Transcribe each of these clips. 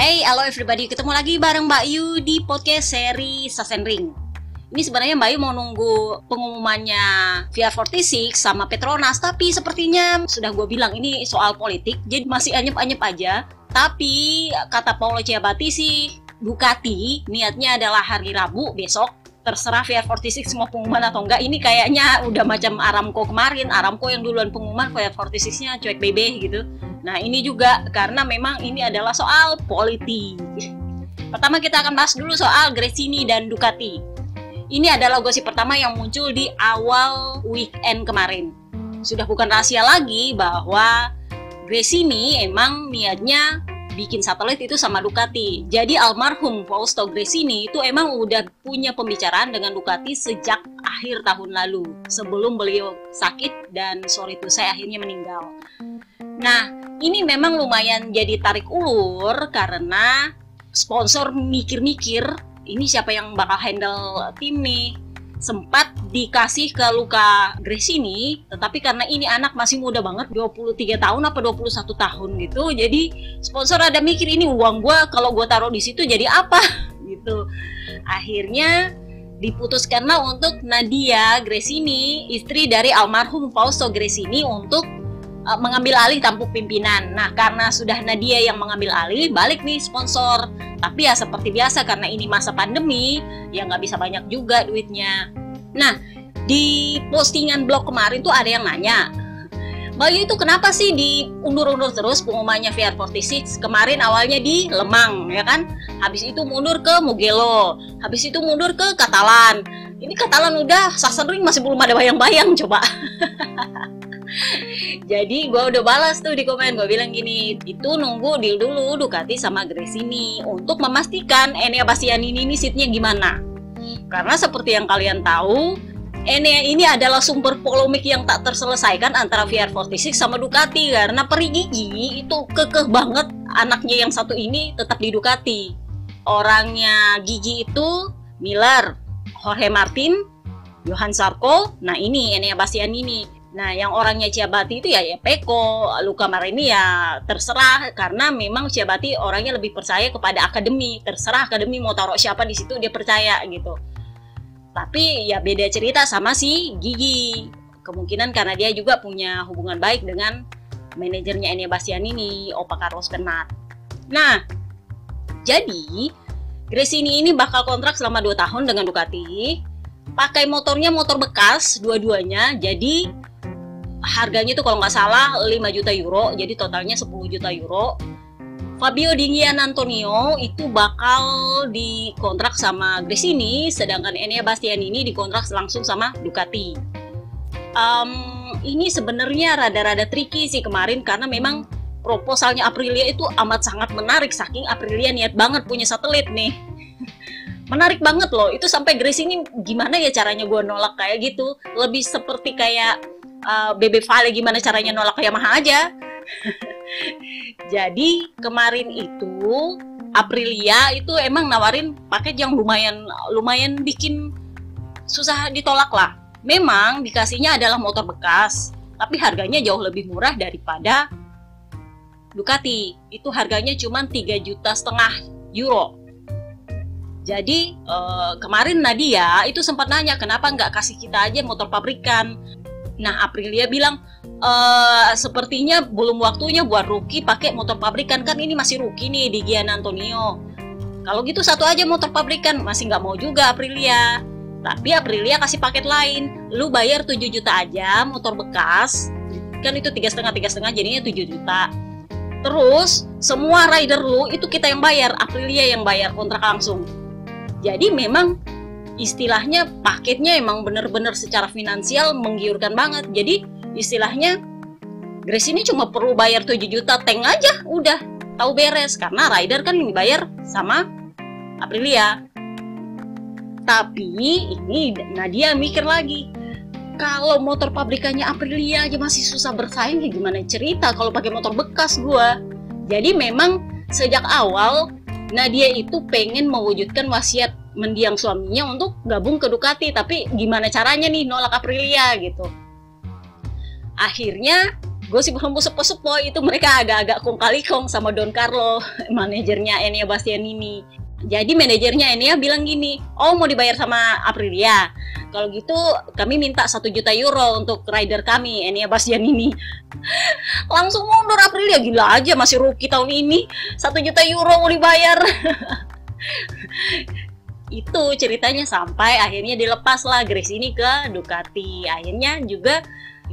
Hey, halo everybody, ketemu lagi bareng Mbak Yu di podcast seri Sasen Ring. Ini sebenarnya Mbak Yu mau nunggu pengumumannya VR46 sama Petronas, tapi sepertinya sudah gue bilang ini soal politik, jadi masih anyep-anyep aja. Tapi kata Paulo Ciabatti sih, Ducati niatnya adalah hari Rabu besok. Terserah VR46 mau pengumuman atau enggak. Ini kayaknya udah macam Aramco kemarin. Aramco yang duluan pengumuman VR46 nya cuek bebe gitu nah ini juga karena memang ini adalah soal politik pertama kita akan bahas dulu soal Gresini dan Ducati ini adalah gosip pertama yang muncul di awal weekend kemarin sudah bukan rahasia lagi bahwa Gresini emang niatnya bikin satelit itu sama Ducati. Jadi almarhum Fausto Gresini itu emang udah punya pembicaraan dengan Ducati sejak akhir tahun lalu sebelum beliau sakit dan sorry itu saya akhirnya meninggal. Nah, ini memang lumayan jadi tarik ulur karena sponsor mikir-mikir ini siapa yang bakal handle tim nih? Sempat dikasih ke Luka Gresini tetapi karena ini anak masih muda banget 23 tahun apa 21 tahun gitu jadi sponsor ada mikir ini uang gue kalau gue taruh di situ jadi apa? Gitu. Akhirnya diputuskanlah untuk Nadia Gresini istri dari almarhum Fausto Gresini untuk uh, mengambil alih tampuk pimpinan. Nah, karena sudah Nadia yang mengambil alih, balik nih sponsor. Tapi ya seperti biasa karena ini masa pandemi, ya nggak bisa banyak juga duitnya. Nah, di postingan blog kemarin tuh ada yang nanya, Bayu itu kenapa sih diundur-undur terus pengumumannya VR46? Kemarin awalnya di Lemang, ya kan? Habis itu mundur ke Mugello, habis itu mundur ke Katalan. Ini Katalan udah, Sassenring masih belum ada bayang-bayang coba. Jadi gue udah balas tuh di komen gue bilang gini itu nunggu deal dulu Ducati sama Gresini untuk memastikan Enea Bastianini ini seatnya gimana. Karena seperti yang kalian tahu Enea ini adalah sumber polemik yang tak terselesaikan antara VR46 sama Ducati karena peri gigi itu kekeh banget anaknya yang satu ini tetap di Ducati. Orangnya gigi itu Miller, Jorge Martin, Johan Sarko, nah ini Enea Bastianini Nah, yang orangnya Ciabati itu ya, ya Peko, Luka Marini ya terserah karena memang Ciabati orangnya lebih percaya kepada akademi, terserah akademi mau taruh siapa di situ dia percaya gitu. Tapi ya beda cerita sama si Gigi. Kemungkinan karena dia juga punya hubungan baik dengan manajernya Enia Bastian ini, Opa Carlos Bernat. Nah, jadi Gresini ini bakal kontrak selama 2 tahun dengan Ducati. Pakai motornya motor bekas dua-duanya, jadi harganya itu kalau nggak salah 5 juta euro jadi totalnya 10 juta euro. Fabio Dingian Antonio itu bakal dikontrak sama Gresini sedangkan Enea Bastian ini dikontrak langsung sama Ducati. Um, ini sebenarnya rada-rada tricky sih kemarin karena memang proposalnya Aprilia itu amat sangat menarik saking Aprilia niat banget punya satelit nih. Menarik banget loh itu sampai Gresini gimana ya caranya gue nolak kayak gitu? Lebih seperti kayak uh, BB Vale gimana caranya nolak Yamaha aja. Jadi kemarin itu Aprilia itu emang nawarin paket yang lumayan lumayan bikin susah ditolak lah. Memang dikasihnya adalah motor bekas, tapi harganya jauh lebih murah daripada Ducati. Itu harganya cuma 3 juta setengah euro. Jadi eh, kemarin Nadia itu sempat nanya kenapa nggak kasih kita aja motor pabrikan. Nah, Aprilia bilang e, sepertinya belum waktunya buat rookie pakai motor pabrikan kan ini masih rookie nih di Gian Antonio. Kalau gitu satu aja motor pabrikan masih nggak mau juga Aprilia. Tapi Aprilia kasih paket lain, lu bayar 7 juta aja motor bekas, kan itu tiga setengah tiga setengah jadinya 7 juta. Terus semua rider lu itu kita yang bayar, Aprilia yang bayar kontrak langsung. Jadi memang istilahnya paketnya emang bener-bener secara finansial menggiurkan banget. Jadi istilahnya Grace ini cuma perlu bayar 7 juta tank aja, udah tahu beres karena rider kan dibayar sama Aprilia. Tapi ini Nadia mikir lagi, kalau motor pabrikannya Aprilia aja masih susah bersaing, ya gimana cerita kalau pakai motor bekas gua. Jadi memang sejak awal Nadia itu pengen mewujudkan wasiat mendiang suaminya untuk gabung ke Ducati. Tapi gimana caranya nih nolak Aprilia gitu. Akhirnya gosip hembus sepo-sepo itu mereka agak-agak kong kali kong sama Don Carlo manajernya Enia Bastian ini jadi manajernya Enia bilang gini oh mau dibayar sama Aprilia. Kalau gitu kami minta satu juta euro untuk rider kami Enia Bastian ini. Langsung mundur Aprilia gila aja masih rookie tahun ini. Satu juta euro mau dibayar. Itu ceritanya sampai akhirnya dilepas lah Grace ini ke Ducati. Akhirnya juga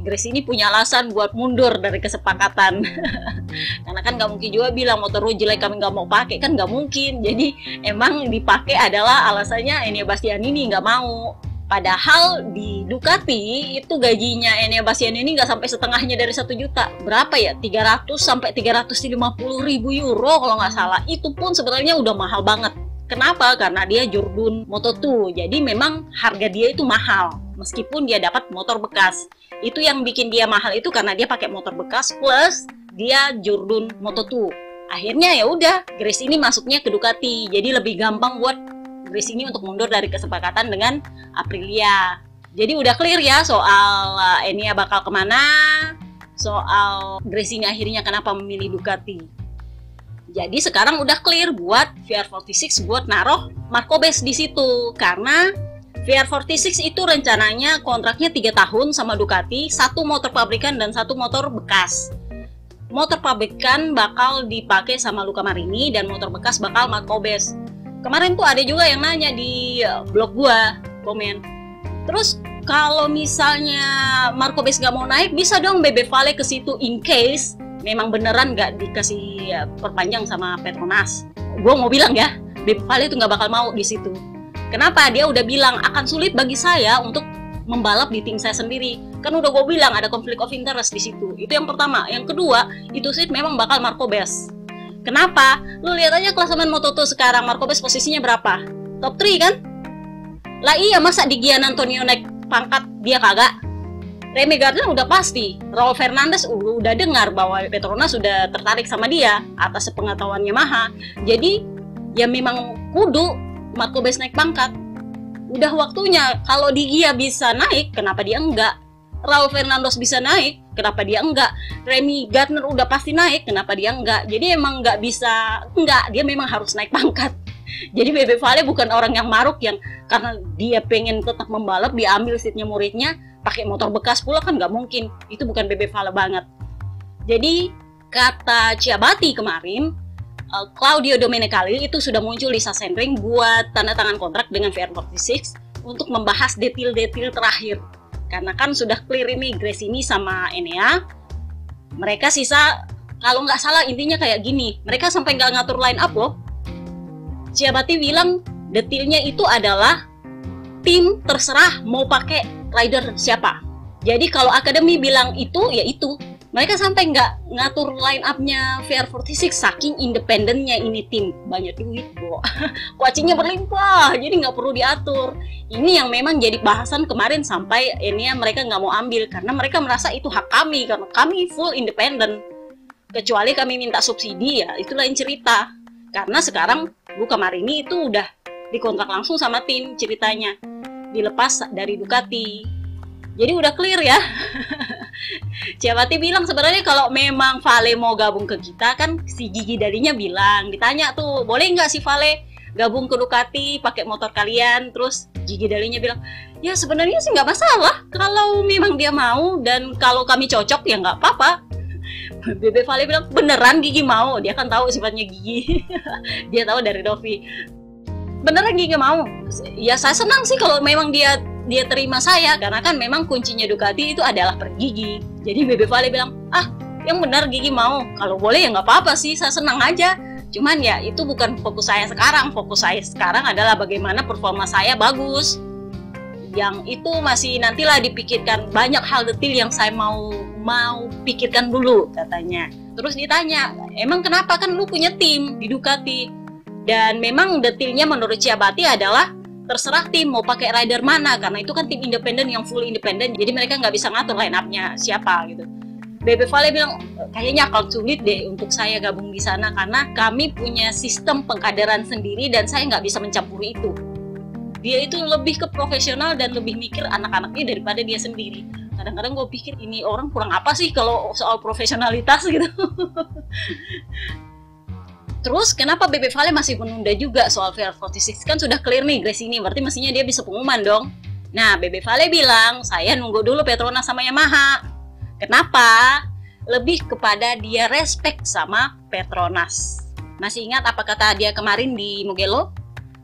Grace ini punya alasan buat mundur dari kesepakatan karena kan nggak mungkin juga bilang motor lu jelek kami nggak mau pakai kan nggak mungkin jadi emang dipakai adalah alasannya Enia Bastian ini nggak mau Padahal di Ducati itu gajinya Enia Bastian ini nggak sampai setengahnya dari satu juta. Berapa ya? 300 sampai 350 ribu euro kalau nggak salah. Itu pun sebenarnya udah mahal banget. Kenapa? Karena dia Jurdun Moto2. Jadi memang harga dia itu mahal meskipun dia dapat motor bekas. Itu yang bikin dia mahal itu karena dia pakai motor bekas plus dia Jurdun Moto2. Akhirnya ya udah, Grace ini masuknya ke Ducati. Jadi lebih gampang buat Grace ini untuk mundur dari kesepakatan dengan Aprilia. Jadi udah clear ya soal uh, Enia bakal ke mana, soal Grace ini akhirnya kenapa memilih Ducati. Jadi sekarang udah clear buat VR46 buat naruh Markobes di situ karena VR46 itu rencananya kontraknya 3 tahun sama Ducati, satu motor pabrikan dan satu motor bekas. Motor pabrikan bakal dipakai sama Luca Marini dan motor bekas bakal Markobes kemarin tuh ada juga yang nanya di eh, blog gua komen. Terus kalau misalnya Marco Bes nggak mau naik bisa dong Bebe Vale ke situ in case memang beneran nggak dikasih eh, perpanjang sama Petronas. Gue mau bilang ya Bebe Vale itu nggak bakal mau di situ kenapa dia udah bilang akan sulit bagi saya untuk membalap di tim saya sendiri kan udah gue bilang ada konflik of interest di situ itu yang pertama yang kedua itu sih memang bakal Marco Bes Kenapa? Lu lihat aja klasemen Moto2 sekarang Marco posisinya berapa? Top 3 kan? Lah iya masa di Gian Antonio naik pangkat dia kagak? Remy Gardner udah pasti. Raul Fernandez udah dengar bahwa Petronas sudah tertarik sama dia atas sepengetahuannya Maha. Jadi ya memang kudu Marco naik pangkat. Udah waktunya kalau di Gia bisa naik, kenapa dia enggak? Raul Fernandes bisa naik, kenapa dia enggak? Remy Gardner udah pasti naik, kenapa dia enggak? Jadi emang enggak bisa, enggak, dia memang harus naik pangkat. Jadi Bebe Vale bukan orang yang maruk yang karena dia pengen tetap membalap, diambil seatnya muridnya, pakai motor bekas pula kan nggak mungkin. Itu bukan Bebe Vale banget. Jadi kata Ciabati kemarin, uh, Claudio Domenicali itu sudah muncul di Sassenring buat tanda tangan kontrak dengan VR46 untuk membahas detail-detail terakhir. Karena kan sudah clear ini Grace ini sama Enea. Mereka sisa kalau nggak salah intinya kayak gini mereka sampai nggak ngatur line up loh. Ciabati bilang detailnya itu adalah tim terserah mau pakai rider siapa. Jadi kalau akademi bilang itu ya itu mereka sampai nggak ngatur line up-nya VR46 saking independennya ini tim. Banyak duit bro kuacinya berlimpah jadi nggak perlu diatur. Ini yang memang jadi bahasan kemarin sampai ini ya mereka nggak mau ambil karena mereka merasa itu hak kami karena kami full independen kecuali kami minta subsidi ya itu lain cerita. Karena sekarang Bu ini itu udah dikontrak langsung sama tim ceritanya. Dilepas dari Ducati jadi udah clear ya. Ciamati bilang sebenarnya kalau memang Vale mau gabung ke kita kan si Gigi darinya bilang ditanya tuh boleh nggak si Vale gabung ke Ducati pakai motor kalian? Terus Gigi darinya bilang ya sebenarnya sih nggak masalah. Kalau memang dia mau dan kalau kami cocok ya nggak apa-apa. Bebe Vale bilang beneran Gigi mau? Dia kan tahu sifatnya Gigi. Dia tahu dari Dovi beneran Gigi mau. Ya saya senang sih kalau memang dia dia terima saya karena kan memang kuncinya Ducati itu adalah per gigi. Jadi Bebe Vale bilang ah yang benar Gigi mau. Kalau boleh ya nggak apa-apa sih saya senang aja. Cuman ya itu bukan fokus saya sekarang. Fokus saya sekarang adalah bagaimana performa saya bagus. Yang itu masih nantilah dipikirkan banyak hal detail yang saya mau mau pikirkan dulu katanya. Terus ditanya emang kenapa? Kan lu punya tim di Ducati dan memang detailnya menurut Ciabati adalah terserah tim mau pakai rider mana karena itu kan tim independen yang full independen jadi mereka nggak bisa ngatur line up-nya siapa gitu. Bebe Vale bilang kayaknya akan sulit deh untuk saya gabung di sana karena kami punya sistem pengkaderan sendiri dan saya nggak bisa mencampuri itu. Dia itu lebih ke profesional dan lebih mikir anak-anaknya daripada dia sendiri. Kadang-kadang gue pikir ini orang kurang apa sih kalau soal profesionalitas? gitu Terus kenapa BB Vale masih menunda juga soal VR46 kan sudah clear nih Grace ini berarti mestinya dia bisa pengumuman dong. Nah BB Vale bilang saya nunggu dulu Petronas sama Yamaha. Kenapa? Lebih kepada dia respect sama Petronas. Masih ingat apa kata dia kemarin di Mugello?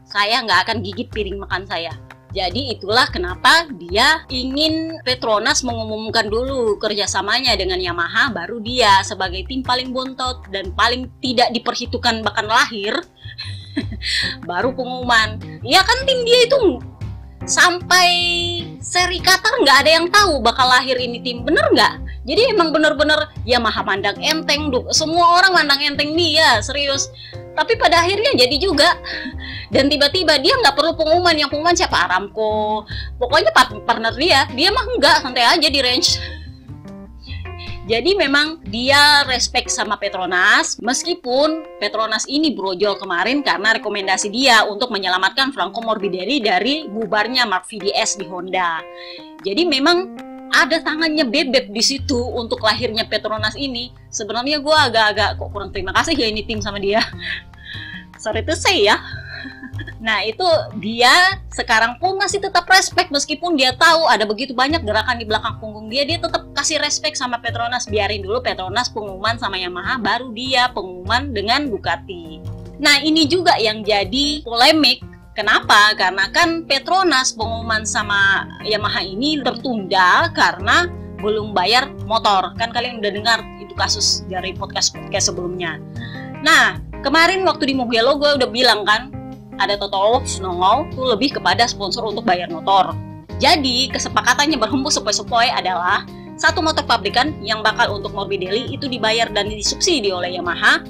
Saya nggak akan gigit piring makan saya. Jadi itulah kenapa dia ingin Petronas mengumumkan dulu kerjasamanya dengan Yamaha, baru dia sebagai tim paling bontot dan paling tidak diperhitungkan bahkan lahir, baru pengumuman. Ya kan tim dia itu sampai seri Qatar nggak ada yang tahu bakal lahir ini tim, bener nggak? Jadi emang bener-bener Yamaha mandang enteng, semua orang mandang enteng dia, serius. Tapi pada akhirnya jadi juga. Dan tiba-tiba dia nggak perlu pengumuman yang pengumuman siapa? Aramco. Pokoknya partner dia. Dia mah nggak santai aja di range jadi memang dia respect sama Petronas meskipun Petronas ini brojol kemarin karena rekomendasi dia untuk menyelamatkan Franco Morbidelli dari bubarnya Mark VDS di Honda. Jadi memang ada tangannya bebek di situ untuk lahirnya Petronas ini. Sebenarnya gue agak-agak kok kurang terima kasih ya ini tim sama dia. Sorry to say ya. Nah itu dia sekarang pun masih tetap respect meskipun dia tahu ada begitu banyak gerakan di belakang punggung dia dia tetap kasih respect sama Petronas biarin dulu Petronas pengumuman sama Yamaha baru dia pengumuman dengan Ducati. Nah ini juga yang jadi polemik Kenapa? Karena kan Petronas pengumuman sama Yamaha ini tertunda karena belum bayar motor. Kan kalian udah dengar itu kasus dari podcast-podcast sebelumnya. Nah, kemarin waktu di Mugello gue udah bilang kan, ada total loss nongol tuh lebih kepada sponsor untuk bayar motor. Jadi, kesepakatannya berhembus sepoi-sepoi adalah satu motor pabrikan yang bakal untuk Morbidelli itu dibayar dan disubsidi oleh Yamaha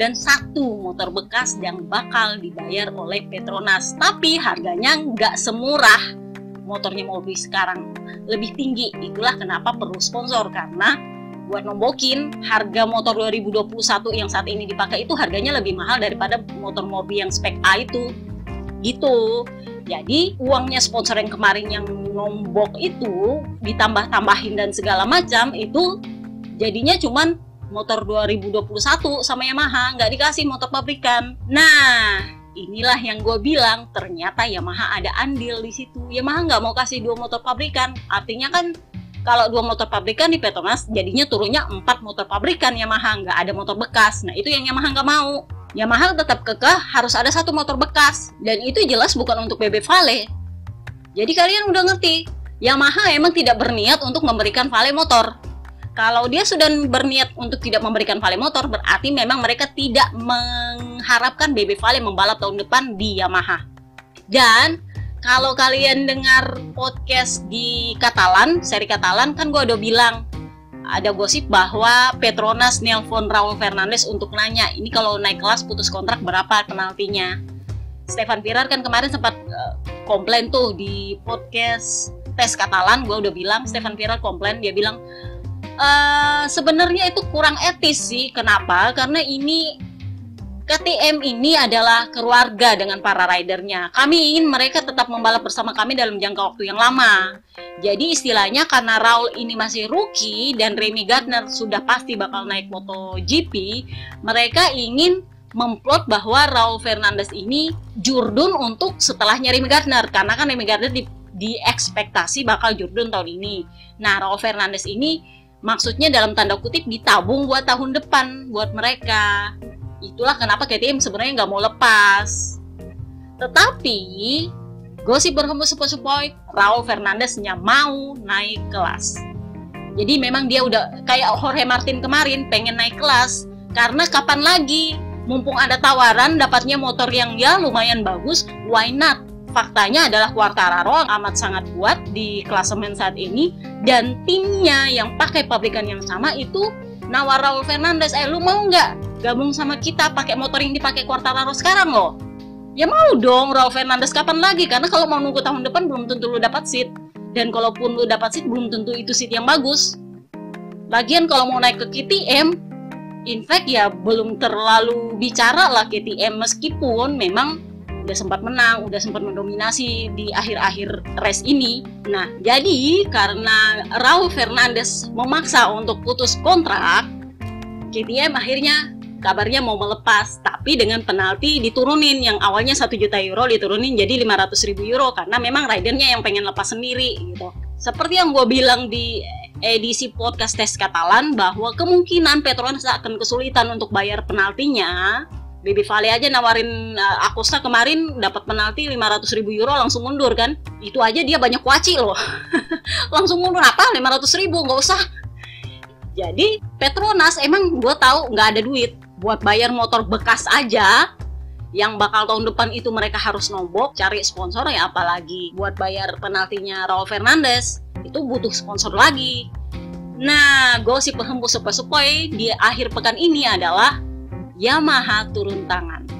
dan satu motor bekas yang bakal dibayar oleh Petronas. Tapi harganya nggak semurah motornya mobil sekarang, lebih tinggi. Itulah kenapa perlu sponsor karena buat nombokin harga motor 2021 yang saat ini dipakai itu harganya lebih mahal daripada motor mobil yang spek A itu. Gitu. Jadi uangnya sponsor yang kemarin yang nombok itu ditambah-tambahin dan segala macam itu jadinya cuman motor 2021 sama Yamaha nggak dikasih motor pabrikan. Nah, inilah yang gue bilang ternyata Yamaha ada andil di situ. Yamaha nggak mau kasih dua motor pabrikan, artinya kan kalau dua motor pabrikan di Petronas jadinya turunnya empat motor pabrikan Yamaha nggak ada motor bekas. Nah itu yang Yamaha nggak mau. Yamaha tetap kekeh harus ada satu motor bekas dan itu jelas bukan untuk BB Vale. Jadi kalian udah ngerti, Yamaha emang tidak berniat untuk memberikan Vale motor kalau dia sudah berniat untuk tidak memberikan Vale motor, berarti memang mereka tidak mengharapkan BB Vale membalap tahun depan di Yamaha. Dan kalau kalian dengar podcast di Katalan, seri Katalan kan gue udah bilang ada gosip bahwa Petronas nelpon Raul Fernandez untuk nanya ini kalau naik kelas putus kontrak berapa penaltinya. Stefan Pirar kan kemarin sempat uh, komplain tuh di podcast tes Katalan, gue udah bilang Stefan Pirar komplain dia bilang uh, sebenarnya itu kurang etis sih. Kenapa? Karena ini KTM ini adalah keluarga dengan para ridernya. Kami ingin mereka tetap membalap bersama kami dalam jangka waktu yang lama. Jadi istilahnya karena Raul ini masih rookie dan Remy Gardner sudah pasti bakal naik MotoGP, mereka ingin memplot bahwa Raul Fernandez ini jurdun untuk setelahnya Remy Gardner karena kan Remy Gardner di, di ekspektasi bakal jurdun tahun ini. Nah, Raul Fernandez ini maksudnya dalam tanda kutip ditabung buat tahun depan buat mereka itulah kenapa KTM sebenarnya nggak mau lepas. Tetapi gosip berhembus sepoi-sepoi Raul Fernandeznya mau naik kelas. Jadi memang dia udah kayak Jorge Martin kemarin pengen naik kelas. Karena kapan lagi mumpung ada tawaran dapatnya motor yang ya lumayan bagus why not? Faktanya adalah Quartararo amat sangat kuat di klasemen saat ini. Dan timnya yang pakai pabrikan yang sama itu nawar Raul Fernandez eh lu mau nggak gabung sama kita pakai motor yang dipakai Quartararo sekarang loh. Ya mau dong Raul Fernandez kapan lagi? Karena kalau mau nunggu tahun depan belum tentu lu dapat seat. Dan kalaupun lu dapat seat belum tentu itu seat yang bagus. Lagian kalau mau naik ke KTM in fact ya belum terlalu bicara lah KTM meskipun memang udah sempat menang, udah sempat mendominasi di akhir-akhir race ini. Nah, jadi karena Raul Fernandez memaksa untuk putus kontrak, KTM akhirnya kabarnya mau melepas tapi dengan penalti diturunin yang awalnya satu juta euro diturunin jadi 500 ribu euro karena memang ridernya yang pengen lepas sendiri gitu. Seperti yang gue bilang di edisi podcast tes Katalan bahwa kemungkinan Petronas akan kesulitan untuk bayar penaltinya. Baby Vale aja nawarin uh, Acosta kemarin dapat penalti 500 ribu euro langsung mundur kan? Itu aja dia banyak waci loh. Langsung mundur. Apa? 500 ribu? Nggak usah. Jadi Petronas emang gue tahu nggak ada duit buat bayar motor bekas aja yang bakal tahun depan itu mereka harus nombok cari sponsor ya apalagi. Buat bayar penaltinya Raul Fernandez itu butuh sponsor lagi. Nah gosip penghembus sepoi-sepoi di akhir pekan ini adalah Yamaha turun tangan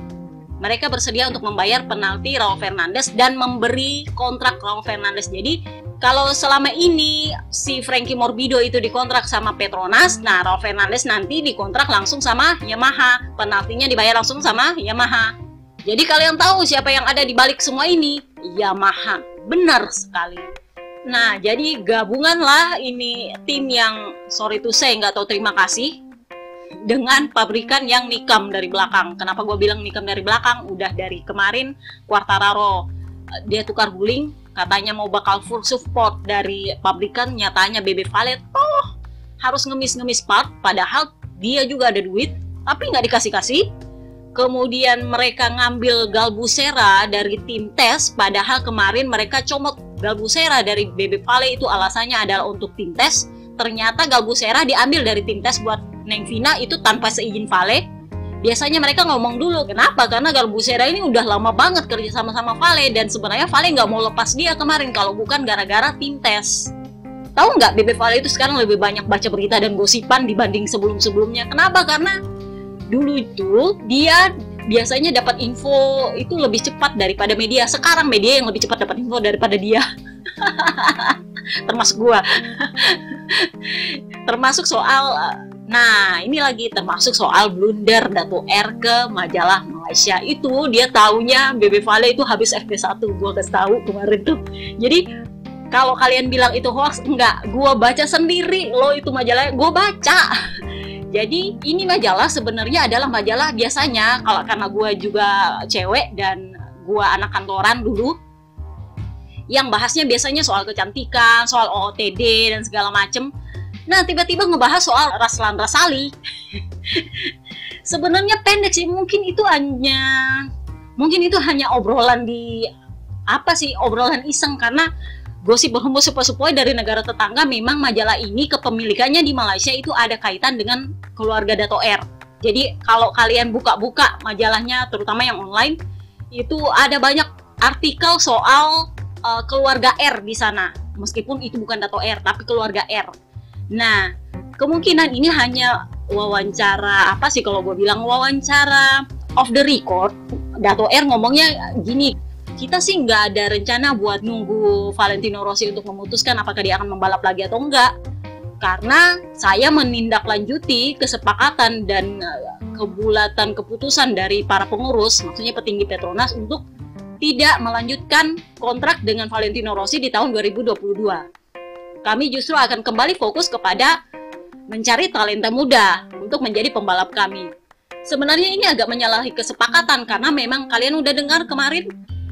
mereka bersedia untuk membayar penalti Raul Fernandez dan memberi kontrak Raul Fernandez jadi kalau selama ini si Frankie Morbido itu dikontrak sama Petronas, nah Raul Fernandez nanti dikontrak langsung sama Yamaha. Penaltinya dibayar langsung sama Yamaha. Jadi kalian tahu siapa yang ada di balik semua ini? Yamaha. Benar sekali. Nah, jadi gabungan lah ini tim yang sorry to say nggak tahu terima kasih dengan pabrikan yang nikam dari belakang. Kenapa gue bilang nikam dari belakang? Udah dari kemarin Quartararo dia tukar guling katanya mau bakal full support dari pabrikan nyatanya BB Valet oh harus ngemis-ngemis part padahal dia juga ada duit tapi nggak dikasih-kasih kemudian mereka ngambil Galbusera dari tim tes padahal kemarin mereka comot Galbusera dari BB Vale itu alasannya adalah untuk tim tes ternyata Galbusera diambil dari tim tes buat Neng Vina itu tanpa seizin Vale biasanya mereka ngomong dulu kenapa? Karena Galbusera ini udah lama banget kerja sama sama Vale dan sebenarnya Vale nggak mau lepas dia kemarin kalau bukan gara-gara tim tes. Tahu nggak BB Vale itu sekarang lebih banyak baca berita dan gosipan dibanding sebelum-sebelumnya. Kenapa? Karena dulu itu dia biasanya dapat info itu lebih cepat daripada media. Sekarang media yang lebih cepat dapat info daripada dia. Termasuk gua. Termasuk soal Nah, ini lagi termasuk soal blunder Dato R ke majalah Malaysia. Itu dia taunya BB Vale itu habis FP1. Gua kasih tahu kemarin tuh. Jadi kalau kalian bilang itu hoax, enggak. Gua baca sendiri lo itu majalahnya. Gua baca. Jadi ini majalah sebenarnya adalah majalah biasanya kalau karena gue juga cewek dan gue anak kantoran dulu yang bahasnya biasanya soal kecantikan, soal OOTD dan segala macem Nah, tiba-tiba ngebahas soal Raslan Rasali. Sebenarnya pendek sih, mungkin itu hanya mungkin itu hanya obrolan di apa sih obrolan iseng karena gosip berhembus sepoi-sepoi dari negara tetangga memang majalah ini kepemilikannya di Malaysia itu ada kaitan dengan keluarga Dato R. Jadi kalau kalian buka-buka majalahnya terutama yang online itu ada banyak artikel soal uh, keluarga R di sana. Meskipun itu bukan Dato R tapi keluarga R. Nah, kemungkinan ini hanya wawancara apa sih kalau gue bilang wawancara off the record. Dato R ngomongnya gini, kita sih nggak ada rencana buat nunggu Valentino Rossi untuk memutuskan apakah dia akan membalap lagi atau enggak. Karena saya menindaklanjuti kesepakatan dan eh, kebulatan keputusan dari para pengurus, maksudnya petinggi Petronas untuk tidak melanjutkan kontrak dengan Valentino Rossi di tahun 2022 kami justru akan kembali fokus kepada mencari talenta muda untuk menjadi pembalap kami. Sebenarnya ini agak menyalahi kesepakatan karena memang kalian udah dengar kemarin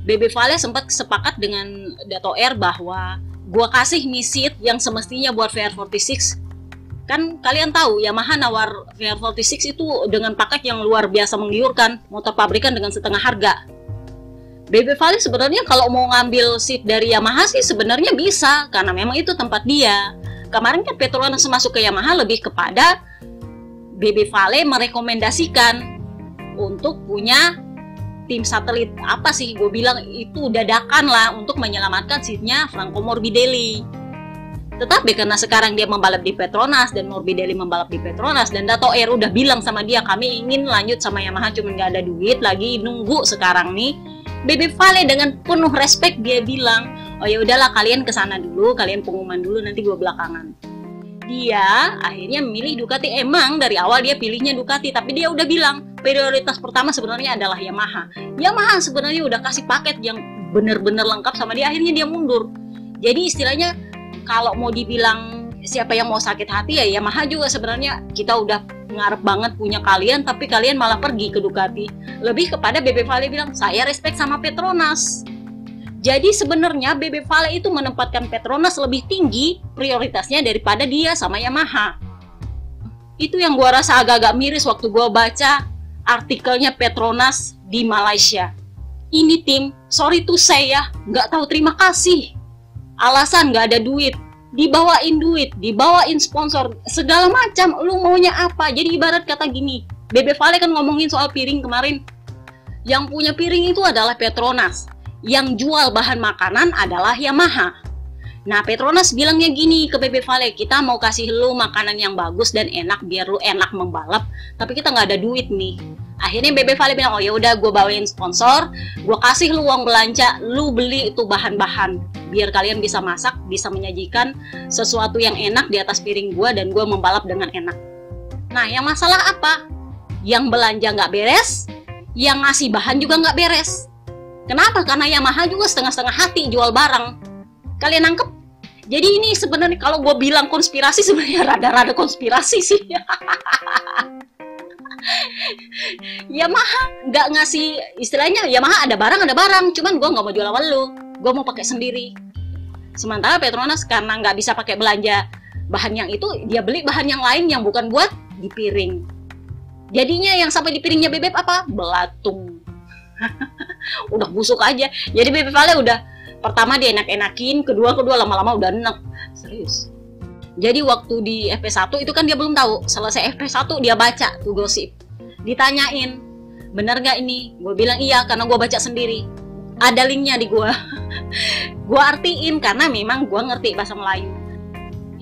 BB Vale sempat sepakat dengan Dato R bahwa gua kasih misit yang semestinya buat VR46 kan kalian tahu Yamaha nawar VR46 itu dengan paket yang luar biasa menggiurkan motor pabrikan dengan setengah harga BB Valley sebenarnya kalau mau ngambil seat dari Yamaha sih sebenarnya bisa karena memang itu tempat dia. Kemarin kan Petronas masuk ke Yamaha lebih kepada BB Valley merekomendasikan untuk punya tim satelit apa sih gue bilang itu dadakan lah untuk menyelamatkan seatnya Franco Morbidelli. Tetapi karena sekarang dia membalap di Petronas dan Morbidelli membalap di Petronas dan Dato R udah bilang sama dia kami ingin lanjut sama Yamaha cuma nggak ada duit lagi nunggu sekarang nih Baby Vale dengan penuh respect dia bilang, oh ya udahlah kalian ke sana dulu, kalian pengumuman dulu nanti gue belakangan. Dia akhirnya memilih Ducati emang dari awal dia pilihnya Ducati tapi dia udah bilang prioritas pertama sebenarnya adalah Yamaha. Yamaha sebenarnya udah kasih paket yang bener-bener lengkap sama dia, akhirnya dia mundur. Jadi istilahnya kalau mau dibilang siapa yang mau sakit hati ya Yamaha juga sebenarnya kita udah ngarep banget punya kalian tapi kalian malah pergi ke Ducati. Lebih kepada Bebe Vale bilang saya respect sama Petronas. Jadi sebenarnya Bebe Vale itu menempatkan Petronas lebih tinggi prioritasnya daripada dia sama Yamaha. Itu yang gua rasa agak-agak miris waktu gua baca artikelnya Petronas di Malaysia. Ini tim, sorry to say ya, nggak tahu terima kasih. Alasan nggak ada duit, dibawain duit, dibawain sponsor, segala macam. Lu maunya apa? Jadi ibarat kata gini, Bebe Vale kan ngomongin soal piring kemarin. Yang punya piring itu adalah Petronas. Yang jual bahan makanan adalah Yamaha. Nah, Petronas bilangnya gini ke Bebe Vale, kita mau kasih lu makanan yang bagus dan enak biar lu enak membalap, tapi kita nggak ada duit nih. Akhirnya Bebe Vale bilang, oh ya udah gue bawain sponsor, gue kasih lu uang belanja, lu beli itu bahan-bahan biar kalian bisa masak, bisa menyajikan sesuatu yang enak di atas piring gue dan gue membalap dengan enak. Nah, yang masalah apa? Yang belanja nggak beres, yang ngasih bahan juga nggak beres. Kenapa? Karena Yamaha juga setengah-setengah hati jual barang. Kalian nangkep? Jadi ini sebenarnya kalau gue bilang konspirasi sebenarnya rada-rada konspirasi sih. Yamaha nggak ngasih istilahnya Yamaha ada barang ada barang, cuman gue nggak mau jual awal lu, gue mau pakai sendiri. Sementara Petronas karena nggak bisa pakai belanja bahan yang itu, dia beli bahan yang lain yang bukan buat di piring. Jadinya yang sampai di piringnya bebek apa? Belatung. udah busuk aja. Jadi bebek Vale udah pertama dia enak-enakin kedua kedua lama-lama udah enak. Serius. Jadi waktu di FP1 itu kan dia belum tahu selesai FP1 dia baca tuh gosip. Ditanyain bener gak ini? Gue bilang iya karena gue baca sendiri. Ada linknya di gue gue artiin karena memang gue ngerti bahasa Melayu.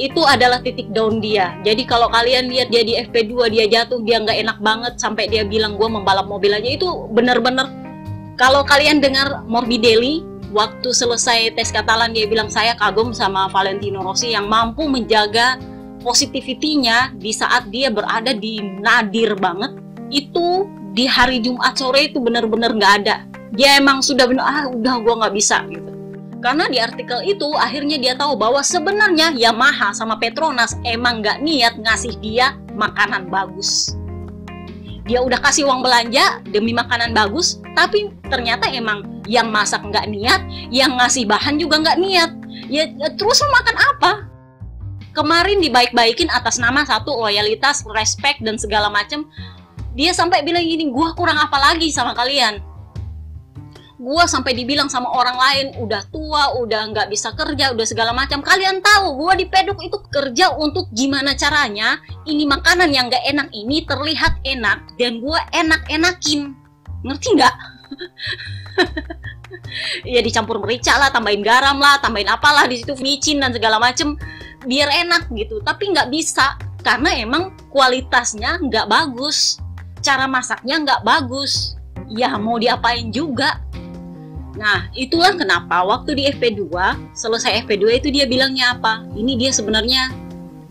Itu adalah titik down dia. Jadi kalau kalian lihat dia di FP2 dia jatuh dia nggak enak banget sampai dia bilang gue membalap mobil aja itu bener-bener. Kalau kalian dengar Morbidelli waktu selesai tes Katalan dia bilang saya kagum sama Valentino Rossi yang mampu menjaga positivitinya di saat dia berada di nadir banget. Itu di hari Jumat sore itu benar-benar nggak ada. Dia emang sudah benar ah udah gua nggak bisa gitu. Karena di artikel itu akhirnya dia tahu bahwa sebenarnya Yamaha sama Petronas emang nggak niat ngasih dia makanan bagus dia udah kasih uang belanja demi makanan bagus tapi ternyata emang yang masak nggak niat, yang ngasih bahan juga nggak niat. Ya, ya terus mau makan apa? Kemarin dibaik-baikin atas nama satu loyalitas, respect dan segala macam. Dia sampai bilang gini, gua kurang apa lagi sama kalian? Gua sampai dibilang sama orang lain udah tua, udah nggak bisa kerja, udah segala macam. Kalian tahu, gua di pedok itu kerja untuk gimana caranya ini makanan yang nggak enak ini terlihat enak dan gua enak-enakin. Ngerti nggak? ya dicampur merica lah, tambahin garam lah, tambahin apalah di situ micin dan segala macem biar enak gitu. Tapi nggak bisa karena emang kualitasnya nggak bagus, cara masaknya nggak bagus. Ya mau diapain juga. Nah, itulah kenapa waktu di FP2, selesai FP2 itu dia bilangnya apa? Ini dia sebenarnya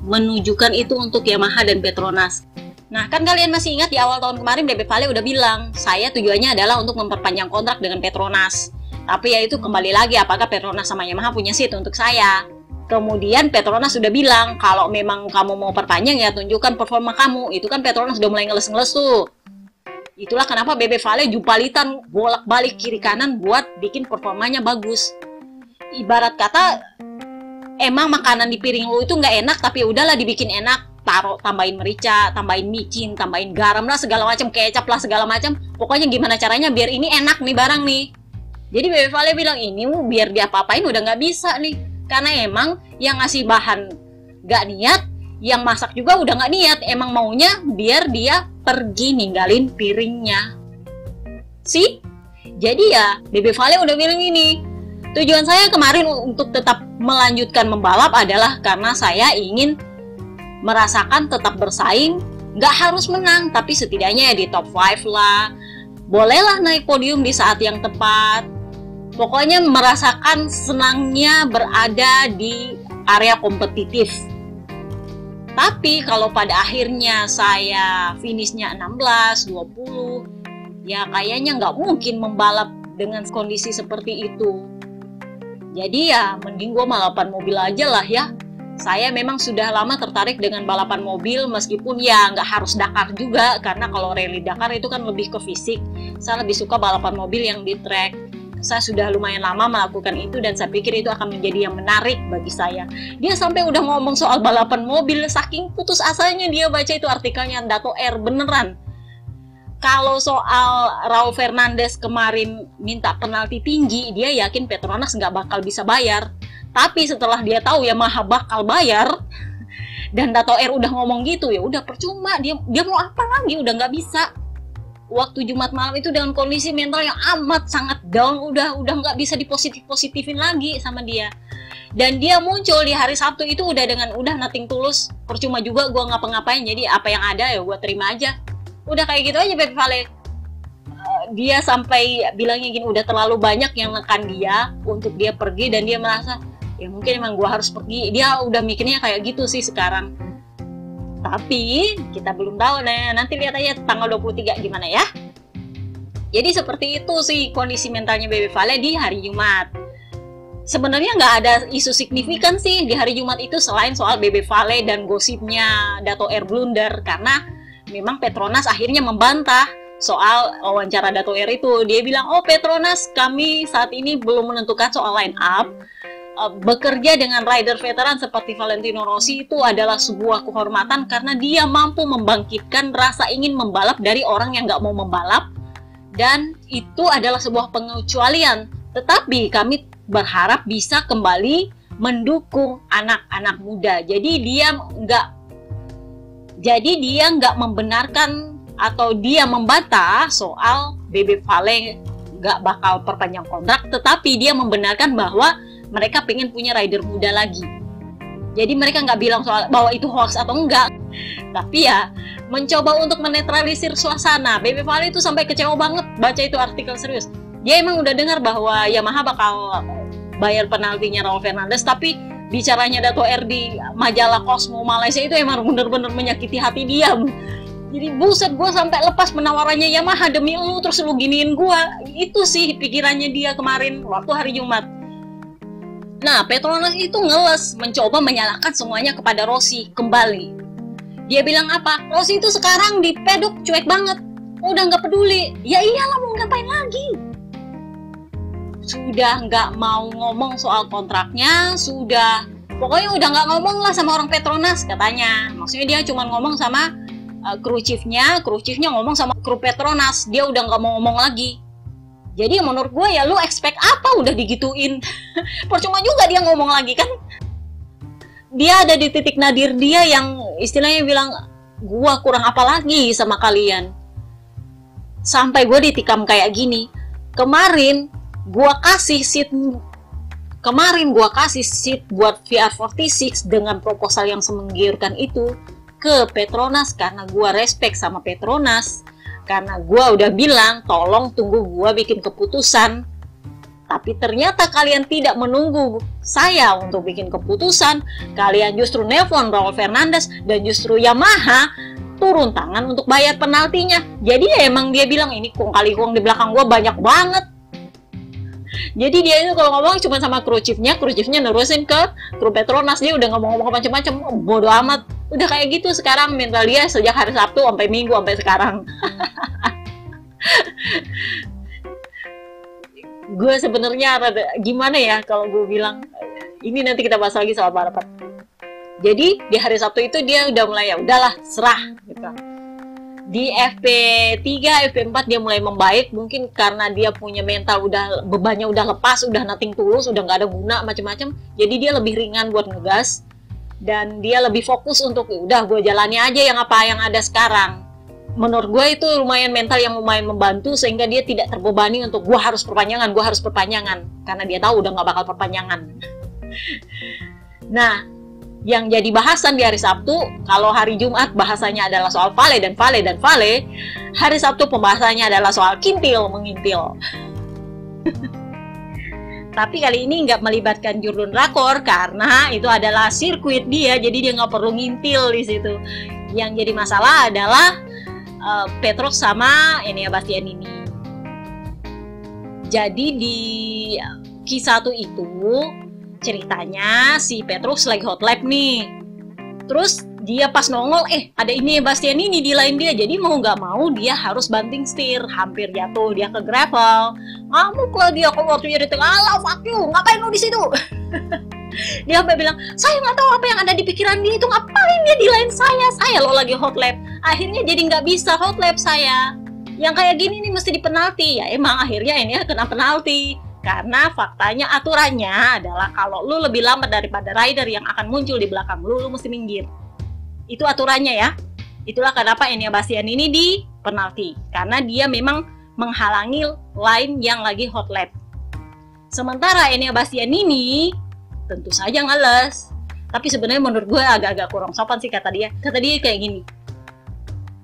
menunjukkan itu untuk Yamaha dan Petronas. Nah, kan kalian masih ingat di awal tahun kemarin Bebe Vale udah bilang, saya tujuannya adalah untuk memperpanjang kontrak dengan Petronas. Tapi ya itu kembali lagi apakah Petronas sama Yamaha punya seat untuk saya. Kemudian Petronas sudah bilang, kalau memang kamu mau perpanjang ya tunjukkan performa kamu. Itu kan Petronas sudah mulai ngeles-ngeles tuh. Itulah kenapa Bebe Vale jupalitan bolak-balik kiri kanan buat bikin performanya bagus. Ibarat kata, emang makanan di piring lu itu nggak enak tapi udahlah dibikin enak taruh tambahin merica, tambahin micin, tambahin garam lah segala macam, kecap lah segala macam. Pokoknya gimana caranya biar ini enak nih barang nih. Jadi Bebe Vale bilang ini biar dia apa-apain udah nggak bisa nih. Karena emang yang ngasih bahan nggak niat, yang masak juga udah nggak niat. Emang maunya biar dia pergi ninggalin piringnya. Sih? Jadi ya Bebe Vale udah bilang ini. Tujuan saya kemarin untuk tetap melanjutkan membalap adalah karena saya ingin merasakan tetap bersaing nggak harus menang tapi setidaknya ya di top 5 lah bolehlah naik podium di saat yang tepat pokoknya merasakan senangnya berada di area kompetitif Tapi kalau pada akhirnya saya finishnya 16, 20, ya kayaknya nggak mungkin membalap dengan kondisi seperti itu. Jadi ya mending gue balapan mobil aja lah ya. Saya memang sudah lama tertarik dengan balapan mobil meskipun ya nggak harus Dakar juga karena kalau rally Dakar itu kan lebih ke fisik. Saya lebih suka balapan mobil yang di track saya sudah lumayan lama melakukan itu dan saya pikir itu akan menjadi yang menarik bagi saya. Dia sampai udah ngomong soal balapan mobil, saking putus asanya dia baca itu artikelnya Dato R beneran. Kalau soal Raul Fernandez kemarin minta penalti tinggi, dia yakin Petronas nggak bakal bisa bayar. Tapi setelah dia tahu Yamaha bakal bayar, dan Dato R udah ngomong gitu ya udah percuma dia dia mau apa lagi udah nggak bisa waktu Jumat malam itu dengan kondisi mental yang amat sangat down udah udah nggak bisa dipositif positifin lagi sama dia. Dan dia muncul di hari Sabtu itu udah dengan udah nating tulus. Percuma juga gue ngapa-ngapain jadi apa yang ada ya gue terima aja. Udah kayak gitu aja Pepe Vale. Uh, dia sampai bilangnya gini udah terlalu banyak yang nekan dia untuk dia pergi dan dia merasa ya mungkin emang gue harus pergi. Dia udah mikirnya kayak gitu sih sekarang tapi kita belum tahu nah nanti lihat aja tanggal 23 gimana ya. Jadi seperti itu sih kondisi mentalnya Bebe Vale di hari Jumat. Sebenarnya nggak ada isu signifikan sih di hari Jumat itu selain soal Bebe Vale dan gosipnya Dato R blunder karena memang Petronas akhirnya membantah soal wawancara Dato R itu. Dia bilang, "Oh, Petronas, kami saat ini belum menentukan soal line up Eh, bekerja dengan rider veteran seperti Valentino Rossi itu adalah sebuah kehormatan karena dia mampu membangkitkan rasa ingin membalap dari orang yang nggak mau membalap dan itu adalah sebuah pengecualian. Tetapi kami berharap bisa kembali mendukung anak-anak muda. Jadi dia nggak jadi dia nggak membenarkan atau dia membantah soal BB Vale nggak bakal perpanjang kontrak, tetapi dia membenarkan bahwa mereka pengen punya rider muda lagi. Jadi mereka nggak bilang soal bahwa itu hoax atau enggak, tapi ya mencoba untuk menetralisir suasana. Baby Valley itu sampai kecewa banget baca itu artikel serius. Dia emang udah dengar bahwa Yamaha bakal bayar penaltinya Raul Fernandez, tapi bicaranya Dato R di majalah Cosmo Malaysia itu emang bener-bener menyakiti hati dia. Jadi buset gue sampai lepas penawarannya Yamaha demi lu terus lu giniin gue. Itu sih pikirannya dia kemarin waktu hari Jumat. Nah, Petronas itu ngeles, mencoba menyalahkan semuanya kepada Rossi kembali. Dia bilang apa? Rossi itu sekarang di pedok cuek banget. Udah nggak peduli. Ya iyalah mau ngapain lagi? Sudah nggak mau ngomong soal kontraknya, sudah pokoknya udah nggak ngomong lah sama orang Petronas katanya. Maksudnya dia cuma ngomong sama uh, kru chiefnya, kru chiefnya ngomong sama kru Petronas. Dia udah nggak mau ngomong lagi jadi menurut gue ya lu expect apa udah digituin? Percuma juga dia ngomong lagi kan? Dia ada di titik nadir dia yang istilahnya bilang gue kurang apa lagi sama kalian? Sampai gue ditikam kayak gini. Kemarin gue kasih seat kemarin gue kasih seat buat VR46 dengan proposal yang semenggiurkan itu ke Petronas karena gue respect sama Petronas karena gue udah bilang tolong tunggu gue bikin keputusan. Tapi ternyata kalian tidak menunggu saya untuk bikin keputusan. Kalian justru nelpon Raul Fernandez dan justru Yamaha turun tangan untuk bayar penaltinya. Jadi ya emang dia bilang ini kong kali kong di belakang gue banyak banget jadi dia itu kalau ngomong cuma sama kru chiefnya kru chiefnya nerusin ke kru Petronas. Dia udah ngomong-ngomong macam-macam bodoh amat. Udah kayak gitu sekarang mental dia sejak hari Sabtu sampai Minggu sampai sekarang. Gue sebenarnya gimana ya kalau gue bilang ini nanti kita bahas lagi soal balapan. Jadi di hari Sabtu itu dia udah mulai ya udahlah serah gitu di FP3 FP4 dia mulai membaik. Mungkin karena dia punya mental udah bebannya udah lepas udah nating tulus udah nggak ada guna macam-macam jadi dia lebih ringan buat ngegas. Dan dia lebih fokus untuk udah gue jalani aja yang apa yang ada sekarang. Menurut gue itu lumayan mental yang lumayan membantu sehingga dia tidak terbebani untuk gue harus perpanjangan, gue harus perpanjangan. Karena dia tahu udah nggak bakal perpanjangan. nah, yang jadi bahasan di hari Sabtu, kalau hari Jumat bahasanya adalah soal Vale dan Vale dan Vale, hari Sabtu pembahasannya adalah soal kintil mengintil. Tapi kali ini nggak melibatkan jurun rakor karena itu adalah sirkuit dia, jadi dia nggak perlu ngintil di situ. Yang jadi masalah adalah uh, sama ini ya Bastian ini. Jadi di Q1 itu ceritanya si Petrus lagi hot lap nih. Terus dia pas nongol eh ada ini Bastian ini di lain dia. Jadi mau nggak mau dia harus banting setir hampir jatuh dia ke gravel. Lah dia kalau waktu di tengah. Alah fuck ngapain lu di situ? Dia sampai bilang saya nggak tahu apa yang ada di pikiran dia itu ngapain dia di lain saya? Saya lo lagi hot lap akhirnya jadi nggak bisa hot lap saya. Yang kayak gini nih mesti dipenalti. Ya emang akhirnya ini kena penalti karena faktanya aturannya adalah kalau lu lebih lambat daripada rider yang akan muncul di belakang lu, lu mesti minggir. Itu aturannya ya. Itulah kenapa Enia Bastian ini di penalti karena dia memang menghalangi line yang lagi hot lap. Sementara Enia Bastian ini tentu saja ngeles. Tapi sebenarnya menurut gue agak-agak kurang sopan sih kata dia. Kata dia kayak gini.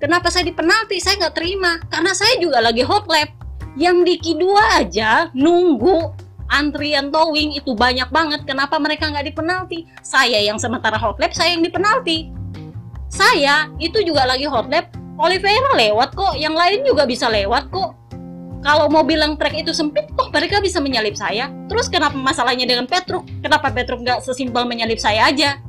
Kenapa saya di penalti? Saya nggak terima karena saya juga lagi hot lap. Yang di Q2 aja nunggu antrian towing itu banyak banget. Kenapa mereka nggak di penalti? Saya yang sementara hot lap, saya yang di penalti saya itu juga lagi hot lap Oliveira lewat kok. Yang lain juga bisa lewat kok. Kalau mau bilang trek itu sempit kok mereka bisa menyalip saya? Terus kenapa masalahnya dengan Petruk? Kenapa Petruk nggak sesimpel menyalip saya aja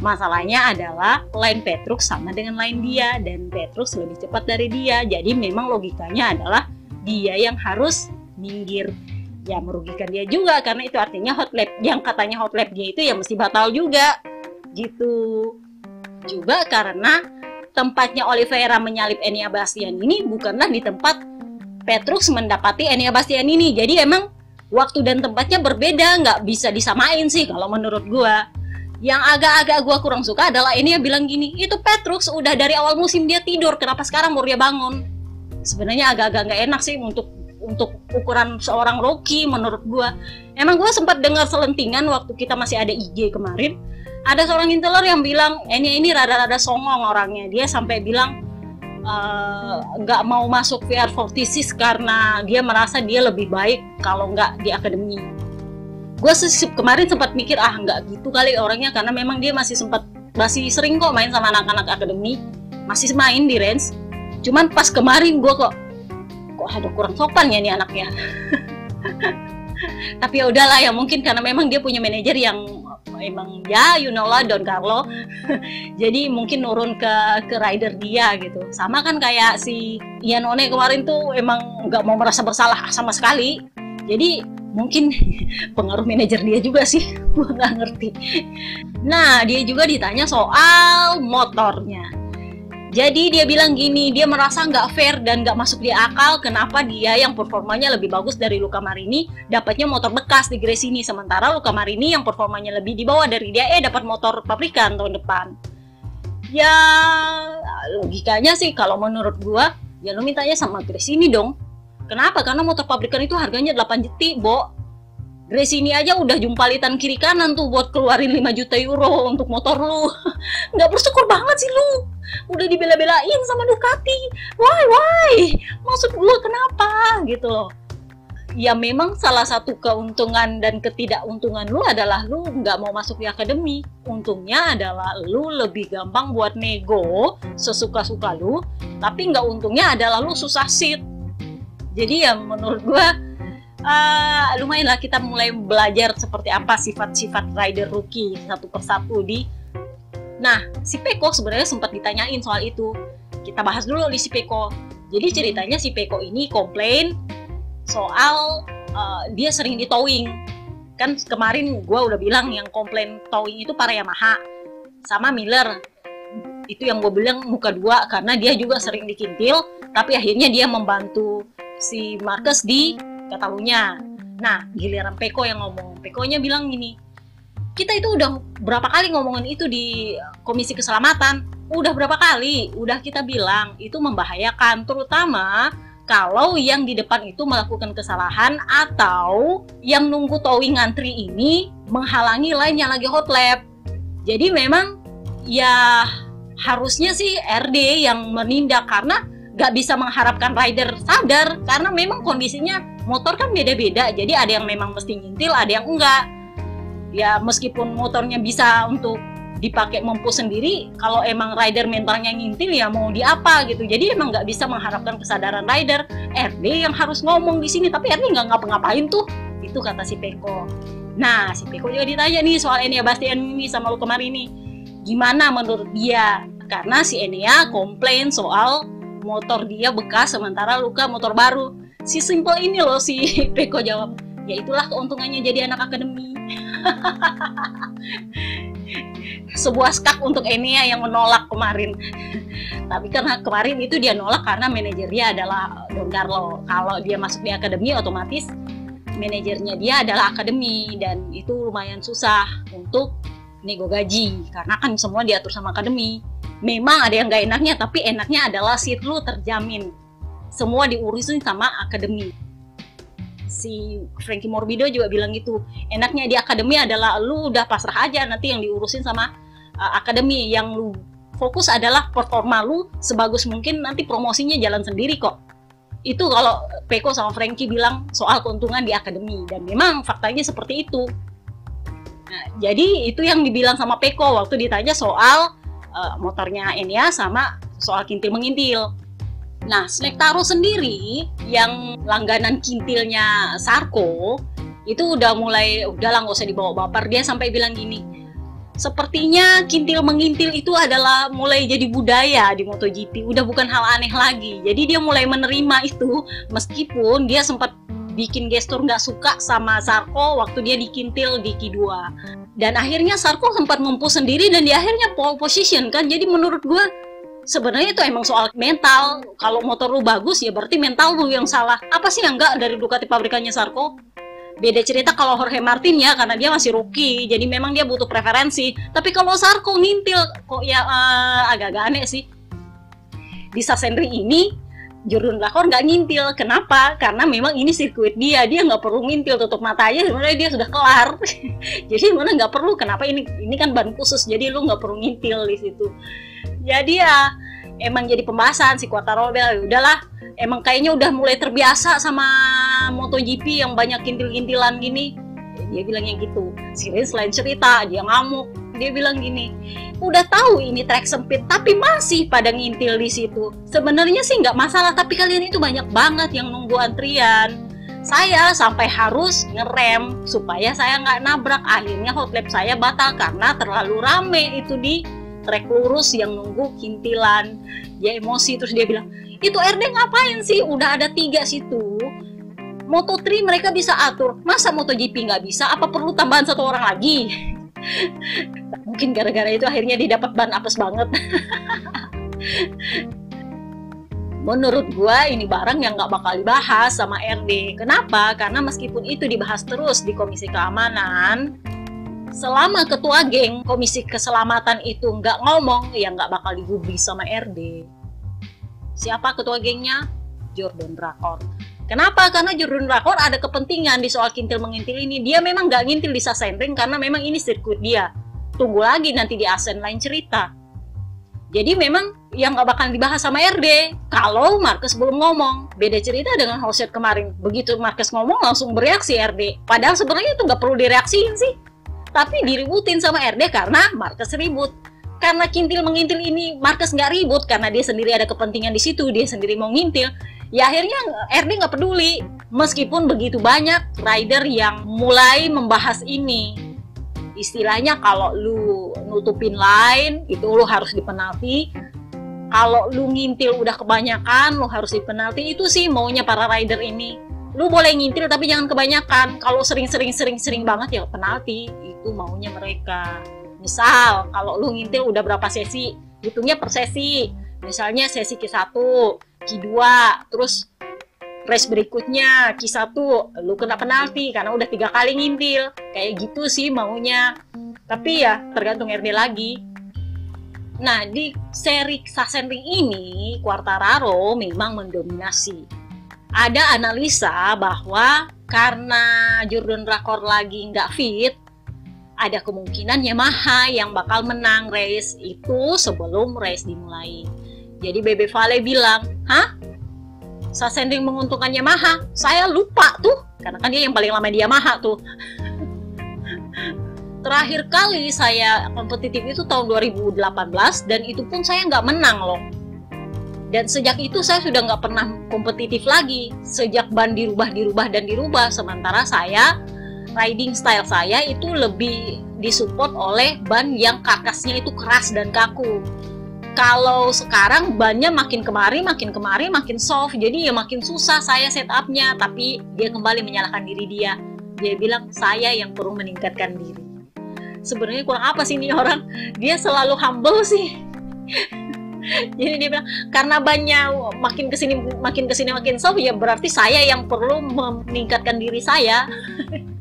masalahnya adalah line Petruk sama dengan line dia dan Petruk lebih cepat dari dia. Jadi memang logikanya adalah dia yang harus minggir. Ya merugikan dia juga karena itu artinya hot lap yang katanya hot lap dia itu ya mesti batal juga. Gitu. Juga karena tempatnya Oliveira menyalip Enia Bastian ini bukanlah di tempat Petrus mendapati Enia Bastian ini. Jadi emang waktu dan tempatnya berbeda, nggak bisa disamain sih kalau menurut gua. Yang agak-agak gua kurang suka adalah Enia bilang gini, itu Petrus udah dari awal musim dia tidur, kenapa sekarang baru dia bangun? Sebenarnya agak-agak nggak enak sih untuk untuk ukuran seorang rookie menurut gua. Emang gua sempat dengar selentingan waktu kita masih ada IG kemarin ada seorang inteler yang bilang ini ini rada-rada songong orangnya dia sampai bilang eh, nggak uh, mau masuk VR46 karena dia merasa dia lebih baik kalau nggak di akademi gue kemarin sempat mikir ah nggak gitu kali orangnya karena memang dia masih sempat masih sering kok main sama anak-anak akademi masih main di range cuman pas kemarin gue kok kok ada kurang sopan ya nih anaknya? Tapi ya udahlah ya mungkin karena memang dia punya manajer yang emang ya you know lah Don Carlo. Jadi mungkin nurun ke ke rider dia gitu. Sama kan kayak si Ian One kemarin tuh emang nggak mau merasa bersalah sama sekali. Jadi mungkin pengaruh manajer dia juga sih gue nggak ngerti nah dia juga ditanya soal motornya jadi dia bilang gini, dia merasa nggak fair dan nggak masuk di akal kenapa dia yang performanya lebih bagus dari Luka Marini dapatnya motor bekas di Gresini sementara Luka Marini yang performanya lebih di bawah dari dia eh dapat motor pabrikan tahun depan. Ya logikanya sih kalau menurut gua ya lu mintanya sama Gresini dong. Kenapa? Karena motor pabrikan itu harganya 8 jeti, Bo. Grace ini aja udah jumpalitan kiri kanan tuh buat keluarin 5 juta euro untuk motor lu. Nggak bersyukur banget sih lu. Udah dibela-belain sama Ducati. Why, why? Maksud gue kenapa? Gitu loh. Ya memang salah satu keuntungan dan ketidakuntungan lu adalah lu nggak mau masuk di akademi. Untungnya adalah lu lebih gampang buat nego sesuka-suka lu. Tapi nggak untungnya adalah lu susah sit. Jadi ya menurut gue uh, lumayan lah kita mulai belajar seperti apa sifat-sifat rider rookie satu persatu di nah si Peko sebenarnya sempat ditanyain soal itu. Kita bahas dulu di si Peko. Jadi ceritanya si Peko ini komplain soal uh, dia sering di towing. Kan kemarin gue udah bilang yang komplain towing itu para Yamaha sama Miller. Itu yang gue bilang muka dua karena dia juga sering dikintil tapi akhirnya dia membantu si Marcus di Katalunya. Nah, giliran Peko yang ngomong. Pekonya bilang gini, kita itu udah berapa kali ngomongin itu di Komisi Keselamatan. Udah berapa kali, udah kita bilang itu membahayakan, terutama kalau yang di depan itu melakukan kesalahan atau yang nunggu towing ngantri ini menghalangi lain yang lagi hot lap. Jadi memang ya harusnya sih RD yang menindak karena gak bisa mengharapkan rider sadar karena memang kondisinya motor kan beda-beda. Jadi ada yang memang mesti ngintil ada yang enggak. Ya meskipun motornya bisa untuk dipakai mampu sendiri kalau emang rider mentalnya ngintil ya mau di apa gitu. Jadi emang nggak bisa mengharapkan kesadaran rider. RD yang harus ngomong di sini tapi RD nggak ngapa-ngapain tuh itu kata si Peko. Nah si Peko juga ditanya nih soal Enia Bastian ini sama lu kemarin nih gimana menurut dia? Karena si Enia komplain soal motor dia bekas sementara luka motor baru. Si simple ini loh si Peko jawab. Ya itulah keuntungannya jadi anak akademi. Sebuah skak untuk Enia yang menolak kemarin. Tapi karena kemarin itu dia nolak karena manajernya adalah Don Carlo. Kalau dia masuk di akademi otomatis manajernya dia adalah akademi. Dan itu lumayan susah untuk nego gaji. Karena kan semua diatur sama akademi memang ada yang gak enaknya tapi enaknya adalah seat lu terjamin. Semua diurusin sama akademi. Si Frankie Morbido juga bilang gitu enaknya di akademi adalah lu udah pasrah aja nanti yang diurusin sama uh, akademi. Yang lu fokus adalah performa lu sebagus mungkin nanti promosinya jalan sendiri kok. Itu kalau Peko sama Frankie bilang soal keuntungan di akademi dan memang faktanya seperti itu. Nah, jadi itu yang dibilang sama Peko waktu ditanya soal uh, motornya Enya sama soal kintil mengintil Nah, Snack Taro sendiri yang langganan kintilnya Sarko itu udah mulai udah lah nggak usah dibawa baper. Dia sampai bilang gini sepertinya kintil mengintil itu adalah mulai jadi budaya di MotoGP udah bukan hal aneh lagi. Jadi dia mulai menerima itu meskipun dia sempat bikin gestur nggak suka sama Sarko waktu dia dikintil di Q2 dan akhirnya Sarko sempat mempu sendiri dan di akhirnya pole position kan. Jadi menurut gue sebenarnya itu emang soal mental. Kalau motor lu bagus ya berarti mental lu yang salah. Apa sih yang enggak dari Ducati pabrikannya Sarko? Beda cerita kalau Jorge Martin ya karena dia masih rookie. Jadi memang dia butuh preferensi. Tapi kalau Sarko ngintil kok ya uh, agak-agak aneh sih. Di Sasendri ini Jordan Lakor nggak ngintil. Kenapa? Karena memang ini sirkuit dia. Dia nggak perlu ngintil tutup matanya sebenarnya dia sudah kelar. Jadi mana nggak perlu. Kenapa ini? Ini kan ban khusus jadi lu nggak perlu ngintil di situ. Jadi ya emang jadi pembahasan si Quartararo ya udahlah emang kayaknya udah mulai terbiasa sama MotoGP yang banyak kintil-kintilan gini. Dia bilangnya gitu. Sirin selain cerita dia ngamuk dia bilang gini udah tahu ini trek sempit tapi masih pada ngintil di situ. Sebenarnya sih nggak masalah tapi kalian itu banyak banget yang nunggu antrian. Saya sampai harus ngerem supaya saya nggak nabrak. Akhirnya hot lap saya batal karena terlalu rame itu di trek lurus yang nunggu kintilan. Dia emosi terus dia bilang itu RD ngapain sih? Udah ada tiga situ. Moto3 mereka bisa atur. Masa MotoGP nggak bisa? Apa perlu tambahan satu orang lagi mungkin gara-gara itu akhirnya didapat ban apes banget menurut gua ini barang yang nggak bakal dibahas sama RD kenapa karena meskipun itu dibahas terus di komisi keamanan selama ketua geng komisi keselamatan itu nggak ngomong ya nggak bakal digubris sama RD Siapa ketua gengnya? Jordan Rakor. Kenapa? Karena Jordan Rakor ada kepentingan di soal kintil mengintil ini. Dia memang nggak ngintil di Sassenring karena memang ini sirkuit dia. Tunggu lagi nanti di Asen lain cerita. Jadi memang yang nggak bakal dibahas sama RD kalau Marcus belum ngomong. Beda cerita dengan Hosea kemarin. Begitu Marcus ngomong langsung bereaksi RD. Padahal sebenarnya itu nggak perlu direaksiin sih. Tapi diributin sama RD karena Marcus ribut karena kintil mengintil ini Marcus nggak ribut karena dia sendiri ada kepentingan di situ dia sendiri mau ngintil ya akhirnya RD nggak peduli. Meskipun begitu banyak rider yang mulai membahas ini. Istilahnya kalau lu nutupin line itu lu harus dipenalti. Kalau lu ngintil udah kebanyakan lu harus dipenalti. Itu sih maunya para rider ini. Lu boleh ngintil tapi jangan kebanyakan. Kalau sering-sering sering-sering banget ya penalti. Itu maunya mereka. Misal kalau lu ngintil udah berapa sesi hitungnya per sesi misalnya sesi Q1 Q2 terus race berikutnya Q1 lu kena penalti karena udah tiga kali ngintil. Kayak gitu sih maunya. Tapi ya tergantung RD lagi. Nah di seri Sassenring ini Quartararo memang mendominasi. Ada analisa bahwa karena Jordan Rakor lagi nggak fit ada kemungkinan Yamaha yang bakal menang race itu sebelum race dimulai. Jadi Bebe Vale bilang, hah? Sasending menguntungkan Yamaha saya lupa tuh. Karena kan dia yang paling lama di Yamaha tuh. Terakhir kali saya kompetitif itu tahun 2018 dan itu pun saya nggak menang loh. Dan sejak itu saya sudah nggak pernah kompetitif lagi. Sejak ban dirubah dirubah dan dirubah sementara saya riding style saya itu lebih disupport oleh ban yang karkasnya itu keras dan kaku kalau sekarang bannya makin kemari makin kemari makin soft. Jadi ya makin susah saya setupnya. Tapi dia kembali menyalahkan diri dia. Dia bilang saya yang perlu meningkatkan diri. Sebenarnya kurang apa sih ini orang? Dia selalu humble sih. Jadi dia bilang karena banyak makin ke sini makin ke sini makin soft ya berarti saya yang perlu meningkatkan diri saya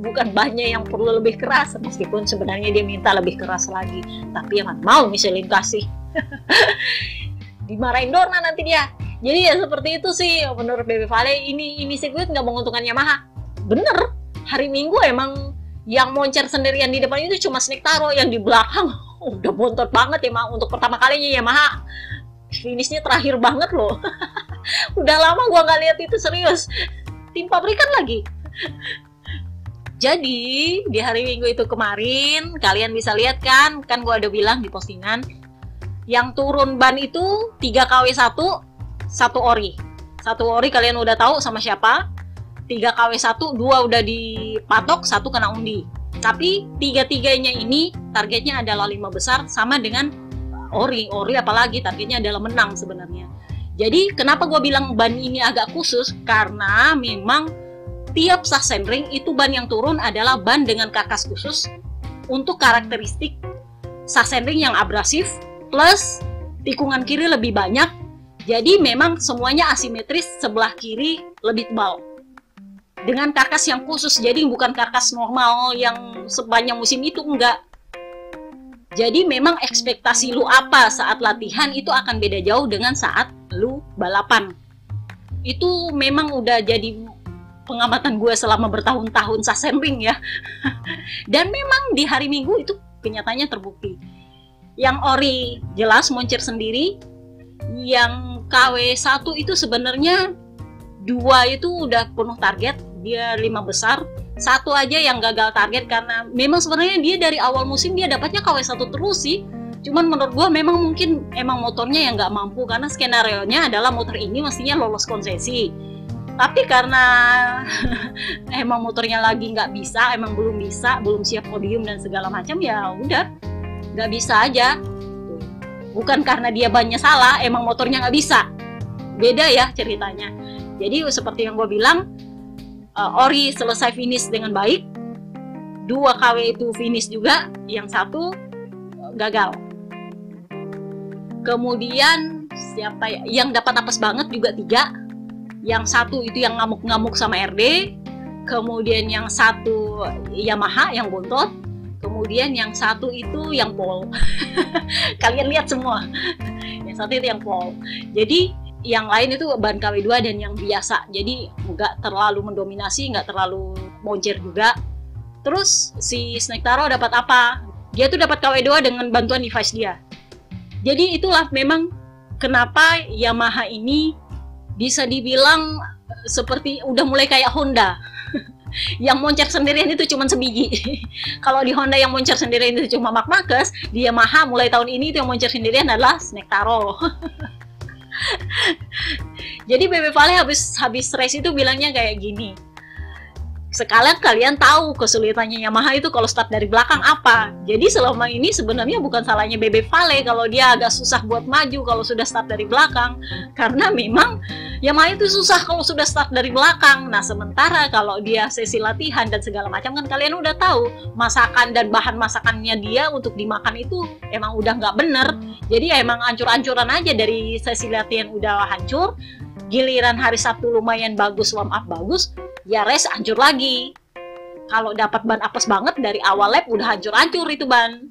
bukan banyak yang perlu lebih keras meskipun sebenarnya dia minta lebih keras lagi. Tapi yang mau Michelin kasih dimarahin Dorna nanti dia. Jadi ya seperti itu sih menurut Baby Vale ini ini sirkuit nggak menguntungkan Yamaha. Bener hari Minggu emang yang moncer sendirian di depan itu cuma Snake Taro yang di belakang udah bontot banget ya mah untuk pertama kalinya ya mah finishnya terakhir banget loh. Udah lama gua nggak lihat itu serius. Tim pabrikan lagi jadi di hari minggu itu kemarin kalian bisa lihat kan kan gua ada bilang di postingan yang turun ban itu 3 KW 1 satu ori. Satu ori kalian udah tahu sama siapa? 3 KW 1 dua udah dipatok satu kena undi. Tapi tiga-tiganya ini targetnya adalah lima besar sama dengan ori. Ori apalagi targetnya adalah menang sebenarnya. Jadi kenapa gue bilang ban ini agak khusus? Karena memang tiap Sachsenring itu ban yang turun adalah ban dengan karkas khusus untuk karakteristik Sachsenring yang abrasif plus tikungan kiri lebih banyak. Jadi memang semuanya asimetris sebelah kiri lebih tebal. Dengan karkas yang khusus jadi bukan karkas normal yang sepanjang musim itu enggak. Jadi memang ekspektasi lu apa saat latihan itu akan beda jauh dengan saat lu balapan. Itu memang udah jadi pengamatan gue selama bertahun-tahun Sachsenring ya. Dan memang di hari minggu itu kenyataannya terbukti. Yang ori jelas moncer sendiri yang KW1 itu sebenarnya dua itu udah penuh target dia lima besar. Satu aja yang gagal target karena memang sebenarnya dia dari awal musim dia dapatnya KW satu terus sih. Cuman menurut gua memang mungkin emang motornya yang nggak mampu karena skenario nya adalah motor ini mestinya lolos konsesi tapi karena emang motornya lagi nggak bisa emang belum bisa belum siap podium dan segala macam ya udah nggak bisa aja. Bukan karena dia banyak salah emang motornya nggak bisa. Beda ya ceritanya. Jadi seperti yang gue bilang uh, Ori selesai finish dengan baik dua KW itu finish juga yang satu uh, gagal. Kemudian siapa ya yang dapat apes banget juga tiga yang satu itu yang ngamuk-ngamuk sama RD kemudian yang satu Yamaha yang bontot kemudian yang satu itu yang Pol kalian lihat semua. Yang satu itu yang Pol jadi yang lain itu ban KW2 dan yang biasa. Jadi nggak terlalu mendominasi nggak terlalu moncer juga. Terus si Snake Taro dapat apa? Dia tuh dapat KW2 dengan bantuan device dia. Jadi itulah memang kenapa Yamaha ini bisa dibilang seperti udah mulai kayak Honda yang moncer sendirian itu cuma sebiji. Kalau di Honda yang moncer sendirian itu cuma Mark Marcus, di Yamaha mulai tahun ini itu yang moncer sendirian adalah Snake Taro. Jadi Bebe Vale habis habis race itu bilangnya kayak gini. Sekalian kalian tahu kesulitannya Yamaha itu kalau start dari belakang apa. Jadi selama ini sebenarnya bukan salahnya Bebe Vale kalau dia agak susah buat maju kalau sudah start dari belakang. Karena memang Yamaha itu susah kalau sudah start dari belakang. Nah sementara kalau dia sesi latihan dan segala macam kan kalian udah tahu masakan dan bahan masakannya dia untuk dimakan itu emang udah nggak bener. Jadi emang ancur-ancuran aja dari sesi latihan udah hancur. Giliran hari Sabtu lumayan bagus, warm up bagus, ya res hancur lagi. Kalau dapat ban apes banget dari awal lap udah hancur-hancur itu ban.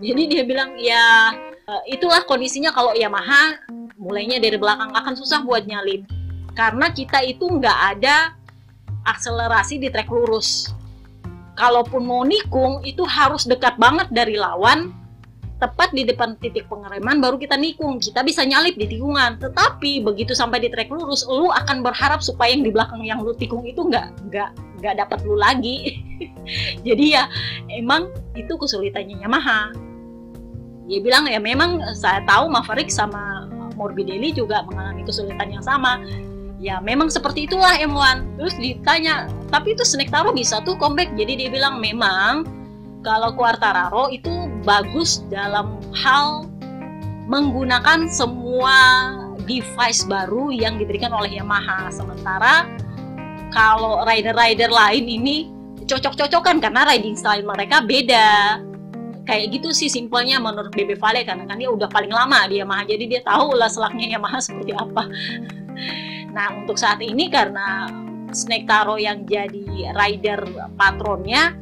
Jadi dia bilang ya eh, itulah kondisinya kalau Yamaha mulainya dari belakang akan susah buat nyalip. Karena kita itu nggak ada akselerasi di trek lurus. Kalaupun mau nikung itu harus dekat banget dari lawan tepat di depan titik pengereman baru kita nikung. Kita bisa nyalip di tikungan. Tetapi begitu sampai di trek lurus lu akan berharap supaya yang di belakang yang lu tikung itu nggak nggak nggak dapat lu lagi. Jadi ya emang itu kesulitannya Yamaha. Dia bilang ya memang saya tahu Maverick sama Morbidelli juga mengalami kesulitan yang sama. Ya memang seperti itulah M1 terus ditanya tapi itu Snake Taro bisa tuh comeback? Jadi dia bilang memang kalau Quartararo itu bagus dalam hal menggunakan semua device baru yang diberikan oleh Yamaha. Sementara kalau rider-rider lain ini cocok-cocokan karena riding style mereka beda. Kayak gitu sih simpelnya menurut Bebe Vale karena kan dia udah paling lama di Yamaha jadi dia tahu lah selaknya Yamaha seperti apa. Nah untuk saat ini karena Snake Taro yang jadi rider patronnya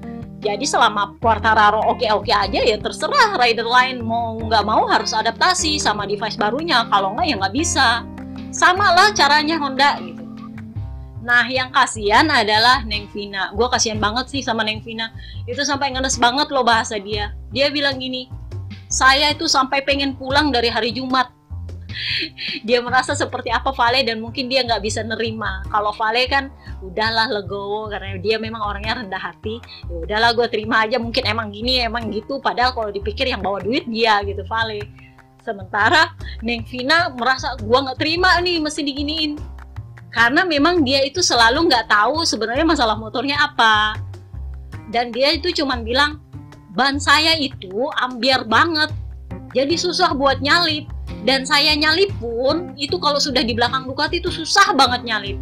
jadi selama Quartararo oke-oke aja ya terserah rider lain mau nggak mau harus adaptasi sama device barunya. Kalau nggak ya nggak bisa. Sama lah caranya Honda gitu. Nah yang kasihan adalah Neng Vina. Gue kasihan banget sih sama Neng Vina. Itu sampai ngenes banget loh bahasa dia. Dia bilang gini, saya itu sampai pengen pulang dari hari Jumat dia merasa seperti apa Vale dan mungkin dia nggak bisa nerima. Kalau Vale kan udahlah legowo karena dia memang orangnya rendah hati. Ya udahlah gue terima aja. Mungkin emang gini emang gitu. Padahal kalau dipikir yang bawa duit dia gitu Vale. Sementara Neng Vina merasa gue nggak terima nih mesti diginiin. Karena memang dia itu selalu nggak tahu sebenarnya masalah motornya apa. Dan dia itu cuman bilang ban saya itu ambiar banget. Jadi susah buat nyalip dan saya nyalip pun itu kalau sudah di belakang Ducati itu susah banget nyalip.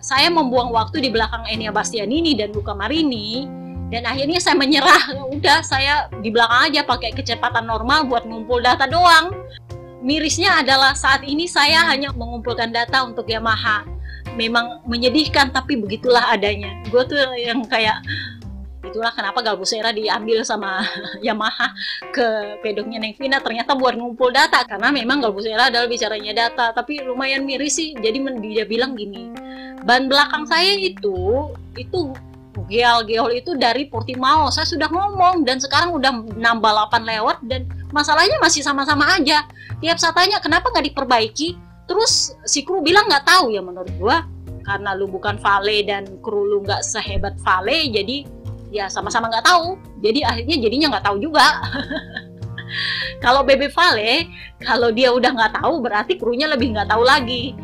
Saya membuang waktu di belakang Enia Bastianini dan Luca Marini dan akhirnya saya menyerah. Udah saya di belakang aja pakai kecepatan normal buat ngumpul data doang. Mirisnya adalah saat ini saya hanya mengumpulkan data untuk Yamaha. Memang menyedihkan tapi begitulah adanya. Gue tuh yang kayak itulah kenapa Galbusera diambil sama Yamaha ke pedoknya Neng Vina. Ternyata buat ngumpul data karena memang Galbusera adalah bicaranya data. Tapi lumayan miris sih jadi dia bilang gini ban belakang saya itu itu geol geol itu dari Portimao. Saya sudah ngomong dan sekarang udah nambah 8 lewat dan masalahnya masih sama-sama aja. Tiap saya tanya kenapa nggak diperbaiki? Terus si kru bilang nggak tahu ya menurut gua. Karena lu bukan Vale dan kru lu nggak sehebat Vale jadi ya sama-sama nggak tahu. Jadi akhirnya jadinya nggak tahu juga. Kalau Bebe Vale kalau dia udah nggak tahu berarti krunya lebih nggak tahu lagi.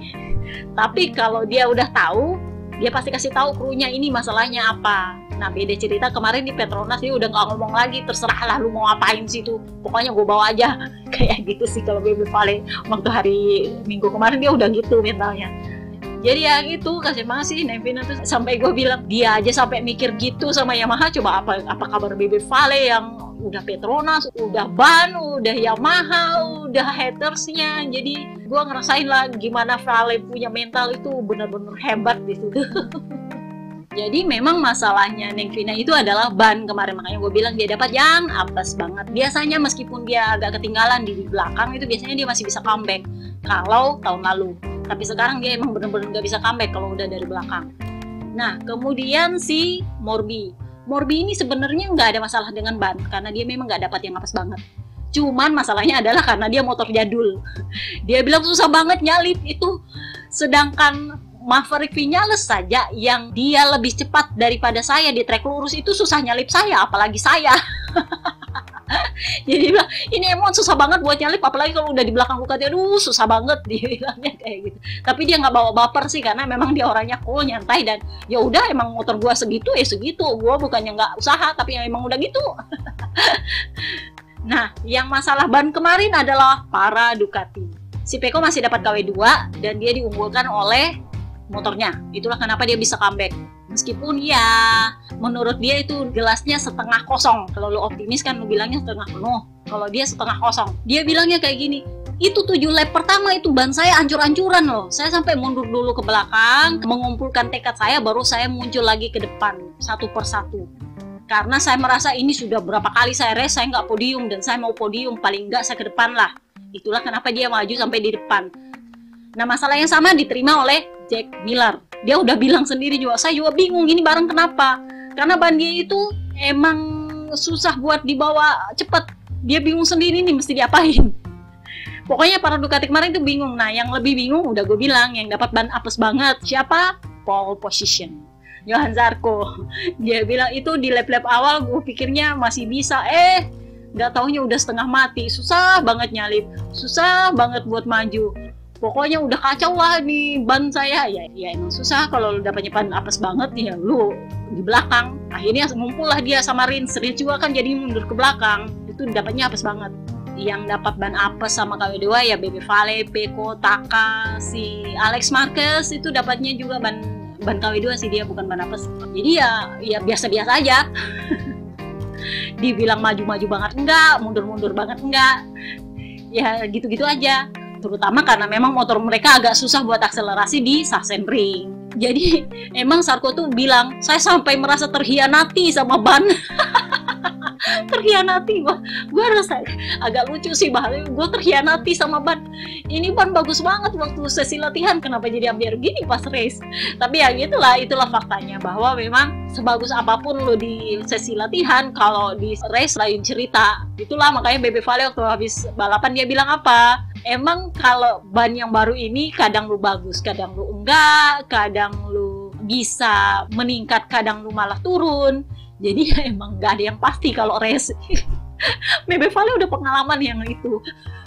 Tapi kalau dia udah tahu dia pasti kasih tahu krunya ini masalahnya apa. Nah beda cerita kemarin di Petronas dia udah nggak ngomong lagi terserah lah lu mau ngapain sih tuh pokoknya gue bawa aja. Kayak gitu sih kalau Bebe Vale. Waktu hari minggu kemarin dia udah gitu mentalnya jadi ya gitu kasih banget sih Nevina tuh sampai gue bilang dia aja sampai mikir gitu sama Yamaha coba apa apa kabar BB Vale yang udah Petronas, udah ban, udah Yamaha, udah hatersnya. Jadi gue ngerasain lah gimana Vale punya mental itu bener-bener hebat di situ. Jadi memang masalahnya Neng Vina itu adalah ban kemarin makanya gue bilang dia dapat yang apes banget. Biasanya meskipun dia agak ketinggalan di belakang itu biasanya dia masih bisa comeback. Kalau tahun lalu tapi sekarang dia emang bener-bener nggak bisa comeback kalau udah dari belakang. Nah kemudian si Morbi. Morbi ini sebenarnya nggak ada masalah dengan ban karena dia memang nggak dapat yang apes banget. Cuman masalahnya adalah karena dia motor jadul. Dia bilang susah banget nyalip. Itu sedangkan Maverick Vinales saja yang dia lebih cepat daripada saya di trek lurus itu susah nyalip saya apalagi saya jadi bilang ini emang susah banget buat nyalip apalagi kalau udah di belakang Ducati aduh susah banget dia bilangnya kayak gitu. Tapi dia nggak bawa baper sih karena memang dia orangnya cool nyantai dan ya udah emang motor gua segitu ya segitu. Gua bukannya nggak usaha tapi ya emang udah gitu. Nah yang masalah ban kemarin adalah para Ducati. Si Peko masih dapat KW2 dan dia diunggulkan oleh motornya. Itulah kenapa dia bisa comeback meskipun ya menurut dia itu gelasnya setengah kosong. Kalau lu optimis kan lu bilangnya setengah penuh. Kalau dia setengah kosong. Dia bilangnya kayak gini itu tujuh lap pertama itu ban saya ancur-ancuran loh. Saya sampai mundur dulu ke belakang mengumpulkan tekad saya baru saya muncul lagi ke depan satu persatu. Karena saya merasa ini sudah berapa kali saya race saya nggak podium. Dan saya mau podium paling nggak saya ke depan lah. Itulah kenapa dia maju sampai di depan. Nah masalah yang sama diterima oleh Jack Miller dia udah bilang sendiri juga saya juga bingung ini barang kenapa? Karena ban dia itu emang susah buat dibawa cepet. Dia bingung sendiri nih mesti diapain. Pokoknya para Ducati kemarin itu bingung. Nah yang lebih bingung udah gue bilang yang dapat ban apes banget siapa? Pole position. Johan Zarko. Dia bilang itu di lap-lap awal gue pikirnya masih bisa. Eh nggak taunya udah setengah mati. Susah banget nyalip. Susah banget buat maju pokoknya udah kacau lah di ban saya. Ya ya emang susah kalau lu dapatnya ban apes banget ya lu di belakang. Akhirnya ngumpul lah dia sama Rins. Rins juga kan jadi mundur ke belakang. Itu dapatnya apes banget. Yang dapat ban apes sama KW2 ya Bebe Vale, Peko, Taka, si Alex Marquez itu dapatnya juga ban ban KW2 sih dia bukan ban apes. Jadi ya ya biasa-biasa aja. Dibilang maju-maju banget enggak, mundur-mundur banget enggak. Ya gitu-gitu aja. Terutama karena memang motor mereka agak susah buat akselerasi di Sachsenring. Jadi emang Sarko tuh bilang, saya sampai merasa terhianati sama ban. terhianati gua gue rasa agak lucu sih bahaya gue terhianati sama ban. Ini ban bagus banget waktu sesi latihan. Kenapa jadi ambil gini pas race? Tapi ya gitulah itulah faktanya bahwa memang sebagus apa pun lo di sesi latihan kalau di race lain cerita itulah makanya Bebe Vale waktu habis balapan dia bilang apa? Emang kalau ban yang baru ini kadang lu bagus kadang lu enggak kadang lu bisa meningkat kadang lu malah turun jadi ya emang nggak ada yang pasti kalau race Bebe Vale udah pengalaman yang itu.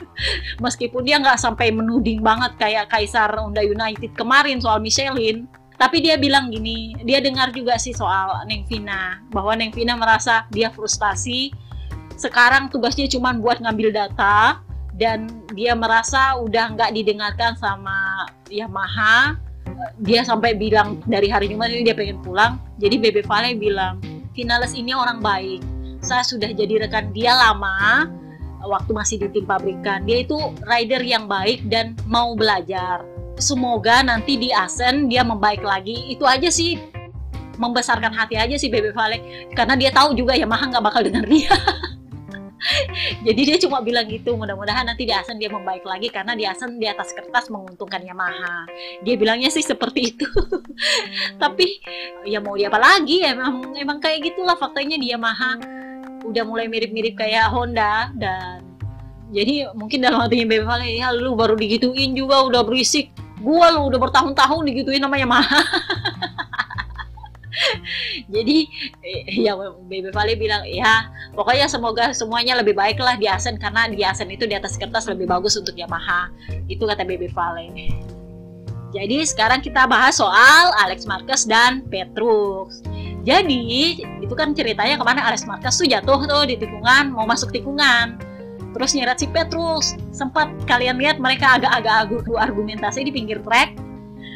Meskipun dia nggak sampai menuding banget kayak Kaisar Honda United kemarin soal Michelin. Tapi dia bilang gini dia dengar juga sih soal Neng Vina bahwa Neng Vina merasa dia frustasi. Sekarang tugasnya cuma buat ngambil data dan dia merasa udah nggak didengarkan sama Yamaha. Dia sampai bilang dari hari Jumat ini dia pengen pulang. Jadi Bebe Vale bilang Finales ini orang baik. Saya sudah jadi rekan dia lama waktu masih di tim pabrikan. Dia itu rider yang baik dan mau belajar. Semoga nanti di Asen dia membaik lagi. Itu aja sih membesarkan hati aja sih Bebe Vale karena dia tahu juga Yamaha nggak bakal dengar dia. Jadi dia cuma bilang gitu, mudah-mudahan nanti di Asen dia membaik lagi karena di Asen di atas kertas menguntungkan Yamaha. Dia bilangnya sih seperti itu. Tapi ya mau dia apa lagi? Emang emang kayak gitulah faktanya di Yamaha udah mulai mirip-mirip kayak Honda dan jadi mungkin dalam hatinya Bebe Vale ya lu baru digituin juga udah berisik gua lu udah bertahun-tahun digituin namanya Yamaha jadi ya Bebe Vale bilang ya pokoknya semoga semuanya lebih baik lah di Asen karena di Asen itu di atas kertas lebih bagus untuk Yamaha. Itu kata Bebe Vale. Jadi sekarang kita bahas soal Alex Marquez dan Petrus. Jadi itu kan ceritanya ke mana Alex Marquez tuh jatuh tuh di tikungan mau masuk tikungan. Terus nyeret si Petrus. Sempat kalian lihat mereka agak-agak argumentasi di pinggir trek.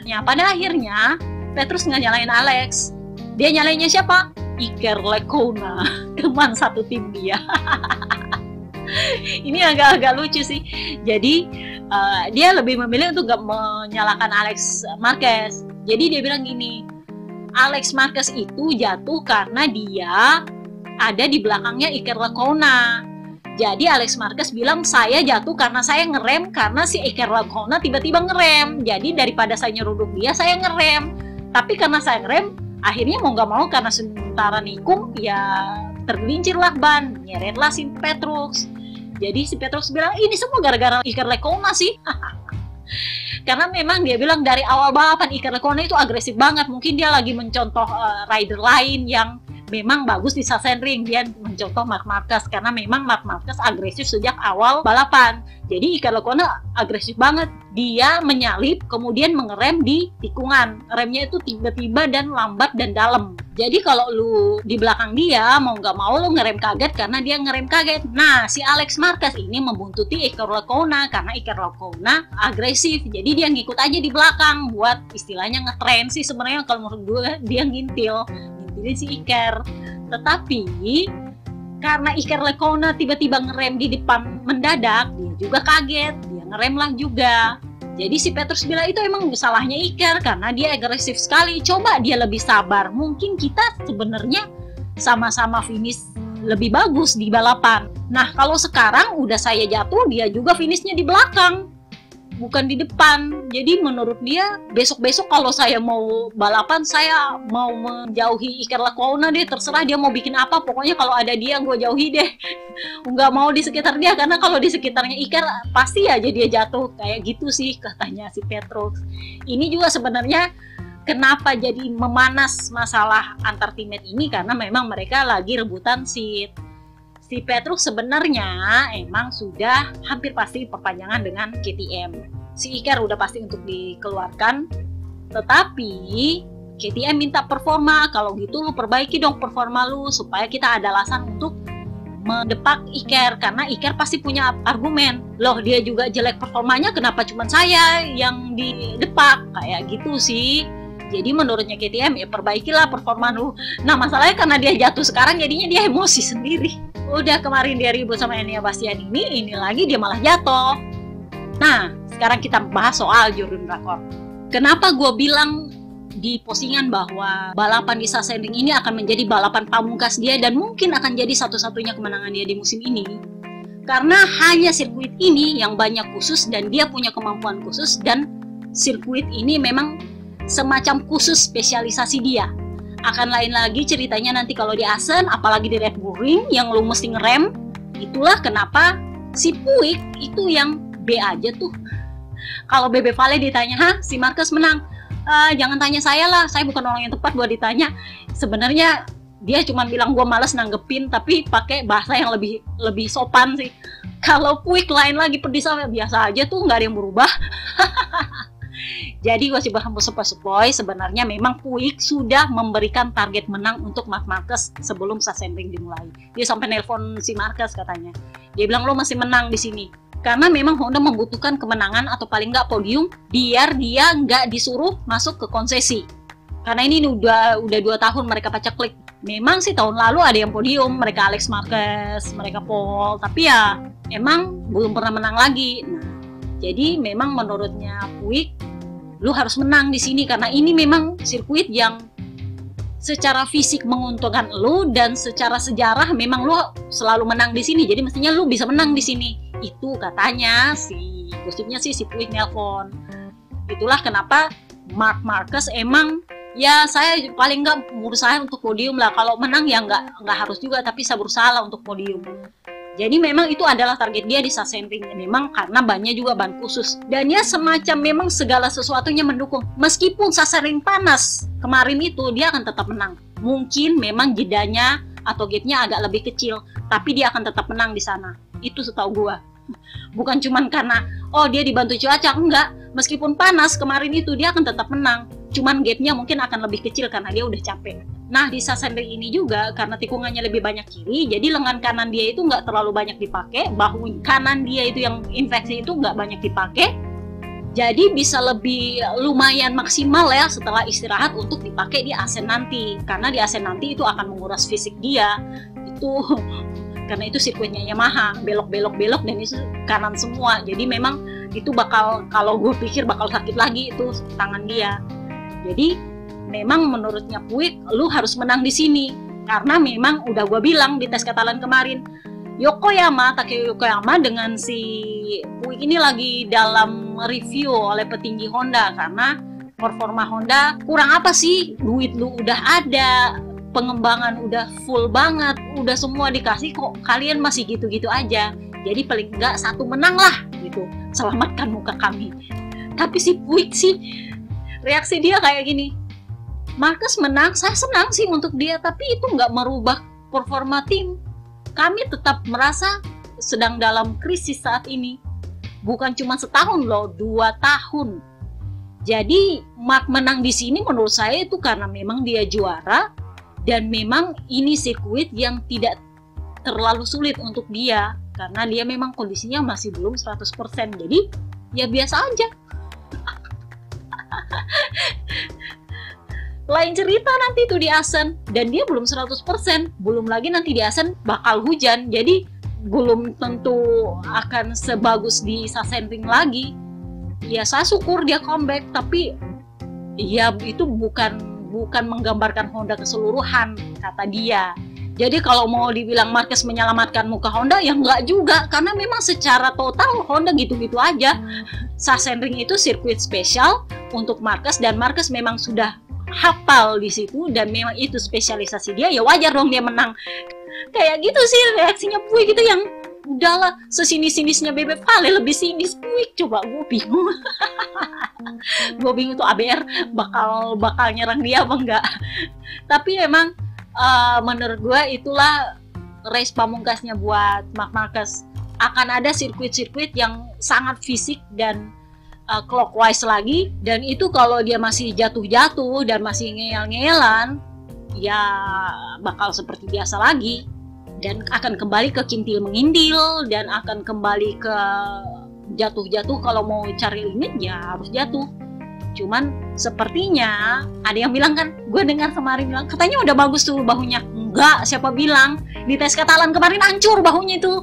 Ya pada akhirnya Petrus nggak nyalain Alex dia nyalainnya siapa? Iker Lekona, teman satu tim dia. Ini agak-agak lucu sih. Jadi uh, dia lebih memilih untuk gak menyalahkan Alex Marquez. Jadi dia bilang gini, Alex Marquez itu jatuh karena dia ada di belakangnya Iker Lekona. Jadi Alex Marquez bilang saya jatuh karena saya ngerem karena si Iker Lekona tiba-tiba ngerem. Jadi daripada saya nyeruduk dia, saya ngerem. Tapi karena saya ngerem, akhirnya mau nggak mau karena sementara nikung ya tergelincirlah ban nyeretlah si Petrus. Jadi si Petrus bilang ini semua gara-gara Iker Lekona sih. Karena memang dia bilang dari awal balapan Iker Lekona itu agresif banget. Mungkin dia lagi mencontoh uh, rider lain yang memang bagus di Sachsenring dia mencontoh Mark Marquez karena memang Mark Marquez agresif sejak awal balapan. Jadi Iker Lekona agresif banget. Dia menyalip kemudian mengerem di tikungan. Remnya itu tiba-tiba dan lambat dan dalam. Jadi kalau lu di belakang dia mau nggak mau lu ngerem kaget karena dia ngerem kaget. Nah si Alex Marquez ini membuntuti Iker Lekona karena Iker Lekona agresif. Jadi dia ngikut aja di belakang buat istilahnya ngetren sih sebenarnya kalau menurut gue dia ngintil ngintilin si Iker tetapi karena Iker Lekona tiba-tiba ngerem di depan mendadak dia juga kaget dia ngerem lah juga jadi si Petrus bilang itu emang salahnya Iker karena dia agresif sekali. Coba dia lebih sabar. Mungkin kita sebenarnya sama-sama finish lebih bagus di balapan. Nah kalau sekarang udah saya jatuh, dia juga finishnya di belakang. Bukan di depan. Jadi menurut dia besok-besok kalau saya mau balapan saya mau menjauhi Iker Lecuona deh terserah dia mau bikin apa pokoknya kalau ada dia gue jauhi deh. Nggak mau di sekitar dia karena kalau di sekitarnya Iker pasti aja dia jatuh kayak gitu sih katanya si Petrus. Ini juga sebenarnya kenapa jadi memanas masalah antar teammate ini karena memang mereka lagi rebutan seat si Petrus sebenarnya emang sudah hampir pasti perpanjangan dengan KTM. Si Iker udah pasti untuk dikeluarkan, tetapi KTM minta performa. Kalau gitu lu perbaiki dong performa lu supaya kita ada alasan untuk mendepak Iker karena Iker pasti punya argumen. Loh, dia juga jelek performanya kenapa cuma saya yang didepak? Kayak gitu sih. Jadi menurutnya KTM ya perbaikilah performa lu. Nah masalahnya karena dia jatuh sekarang jadinya dia emosi sendiri. Udah kemarin dia ribut sama Enia Bastian ini, ini lagi dia malah jatuh. Nah sekarang kita bahas soal Jordan Rakor. Kenapa gue bilang di postingan bahwa balapan di Sasending ini akan menjadi balapan pamungkas dia dan mungkin akan jadi satu-satunya kemenangan dia di musim ini. Karena hanya sirkuit ini yang banyak khusus dan dia punya kemampuan khusus dan sirkuit ini memang semacam khusus spesialisasi dia. Akan lain lagi ceritanya nanti kalau di Asen, apalagi di Red Bull Ring yang lu mesti ngerem, itulah kenapa si Puig itu yang B aja tuh. Kalau Bebe Vale ditanya, "Hah, si Marcus menang?" Uh, jangan tanya saya lah, saya bukan orang yang tepat buat ditanya. Sebenarnya dia cuma bilang gue males nanggepin tapi pakai bahasa yang lebih lebih sopan sih kalau Puig lain lagi pedisa biasa aja tuh nggak ada yang berubah Jadi gue sih berhembus sepoi-sepoi sebenarnya memang Puig sudah memberikan target menang untuk Mark Marquez sebelum Sassenring dimulai. Dia sampai nelpon si Marquez katanya. Dia bilang lo masih menang di sini. Karena memang Honda membutuhkan kemenangan atau paling nggak podium biar dia nggak disuruh masuk ke konsesi. Karena ini udah udah dua tahun mereka pacak klik. Memang sih tahun lalu ada yang podium, mereka Alex Marquez, mereka Paul, tapi ya emang belum pernah menang lagi. Nah, jadi memang menurutnya Puig lu harus menang di sini karena ini memang sirkuit yang secara fisik menguntungkan lu dan secara sejarah memang lu selalu menang di sini. Jadi mestinya lu bisa menang di sini. Itu katanya si gosipnya sih si Puig nelpon itulah kenapa Mark Marcus emang ya saya paling nggak berusaha untuk podium lah. Kalau menang ya nggak nggak harus juga tapi saya berusaha untuk podium jadi memang itu adalah target dia di Sassenring. Memang karena bannya juga ban khusus. Dan ya semacam memang segala sesuatunya mendukung. Meskipun Sassenring panas kemarin itu dia akan tetap menang. Mungkin memang jedanya atau gate-nya agak lebih kecil, tapi dia akan tetap menang di sana. Itu setahu gua. Bukan cuman karena oh dia dibantu cuaca, enggak. Meskipun panas kemarin itu dia akan tetap menang. Cuman gate-nya mungkin akan lebih kecil karena dia udah capek. Nah di Sassenring ini juga karena tikungannya lebih banyak kiri, jadi lengan kanan dia itu nggak terlalu banyak dipakai, bahu kanan dia itu yang infeksi itu nggak banyak dipakai, jadi bisa lebih lumayan maksimal ya setelah istirahat untuk dipakai di asen nanti, karena di asen nanti itu akan menguras fisik dia, itu karena itu sirkuitnya Yamaha belok-belok-belok dan itu kanan semua, jadi memang itu bakal kalau gue pikir bakal sakit lagi itu tangan dia, jadi memang menurutnya Puig lu harus menang di sini. Karena memang udah gue bilang di tes Katalan kemarin Yokoyama Takeo Yokoyama dengan si Puig ini lagi dalam review oleh petinggi Honda. Karena performa Honda kurang apa sih? Duit lu udah ada pengembangan udah full banget udah semua dikasih kok kalian masih gitu-gitu aja jadi paling enggak satu menang lah gitu selamatkan muka kami tapi si Puig sih reaksi dia kayak gini Marcus menang, saya senang sih untuk dia, tapi itu nggak merubah performa tim. Kami tetap merasa sedang dalam krisis saat ini. Bukan cuma setahun loh, dua tahun. Jadi Mark menang di sini menurut saya itu karena memang dia juara dan memang ini sirkuit yang tidak terlalu sulit untuk dia karena dia memang kondisinya masih belum 100%. Jadi ya biasa aja. lain cerita nanti tuh di Asen. Dan dia belum 100% belum lagi nanti di Asen bakal hujan. Jadi belum tentu akan sebagus di Sassenring lagi. Ya saya syukur dia comeback. Tapi ya itu bukan bukan menggambarkan Honda keseluruhan kata dia. Jadi kalau mau dibilang Marquez menyelamatkan muka Honda ya enggak juga. Karena memang secara total Honda gitu-gitu aja. Sachsenring itu sirkuit spesial untuk Marcus dan Marcus memang sudah hafal di situ dan memang itu spesialisasi dia ya wajar dong dia menang. Kayak gitu sih reaksinya Puy gitu yang udahlah sesinis-sinisnya bebek Vale lebih sinis. Puy coba gue bingung. Gue bingung tuh ABR bakal bakal nyerang dia apa enggak. Tapi emang uh, menurut gue itulah race pamungkasnya buat Mark Marcus akan ada sirkuit-sirkuit yang sangat fisik dan uh, clockwise lagi. Dan itu kalau dia masih jatuh-jatuh dan masih ngeyel-ngeyelan ya bakal seperti biasa lagi dan akan kembali ke kintil mengintil dan akan kembali ke jatuh-jatuh. Kalau mau cari limit ya harus jatuh. Cuman sepertinya ada yang bilang kan gue dengar kemarin bilang katanya udah bagus tuh bahunya. Enggak siapa bilang? Di tes katalan kemarin hancur bahunya itu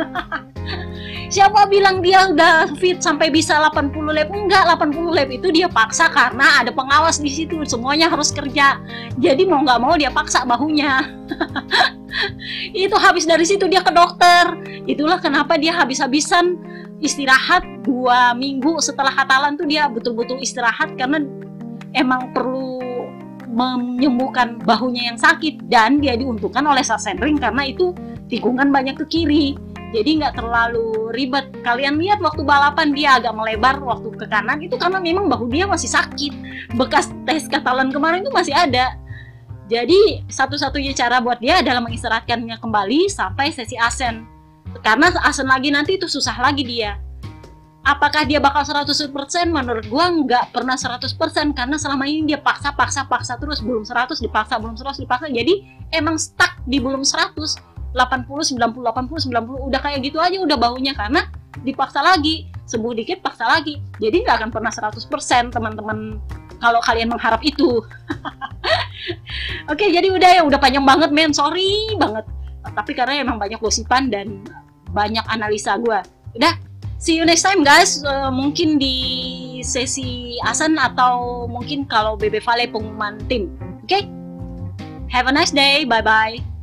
siapa bilang dia udah fit sampai bisa 80 lap? Enggak 80 lap itu dia paksa karena ada pengawas di situ. Semuanya harus kerja. Jadi mau nggak mau dia paksa bahunya. Itu habis dari situ dia ke dokter. Itulah kenapa dia habis-habisan istirahat dua minggu setelah katalan tuh dia betul-betul istirahat karena emang perlu menyembuhkan bahunya yang sakit. Dan dia diuntungkan oleh Sassenring karena itu tikungan banyak ke kiri jadi nggak terlalu ribet. Kalian lihat waktu balapan dia agak melebar waktu ke kanan itu karena memang bahu dia masih sakit. Bekas tes Katalan kemarin itu masih ada. Jadi satu-satunya cara buat dia adalah mengistirahatkannya kembali sampai sesi asen. Karena asen lagi nanti itu susah lagi dia. Apakah dia bakal 100% menurut gua nggak pernah 100% karena selama ini dia paksa paksa paksa terus. Belum 100 dipaksa belum 100 dipaksa. Jadi emang stuck di belum 100 80 90 80 90 udah kayak gitu aja udah baunya karena dipaksa lagi sembuh dikit paksa lagi. Jadi nggak akan pernah 100% teman-teman kalau kalian mengharap itu. Oke jadi udah ya udah panjang banget men. Sorry banget. Tapi karena emang banyak gosipan dan banyak analisa gue udah see you next time guys. Uh, mungkin di sesi asan atau mungkin kalau BB Vale pengumuman tim. Oke? Okay? have a nice day. Bye bye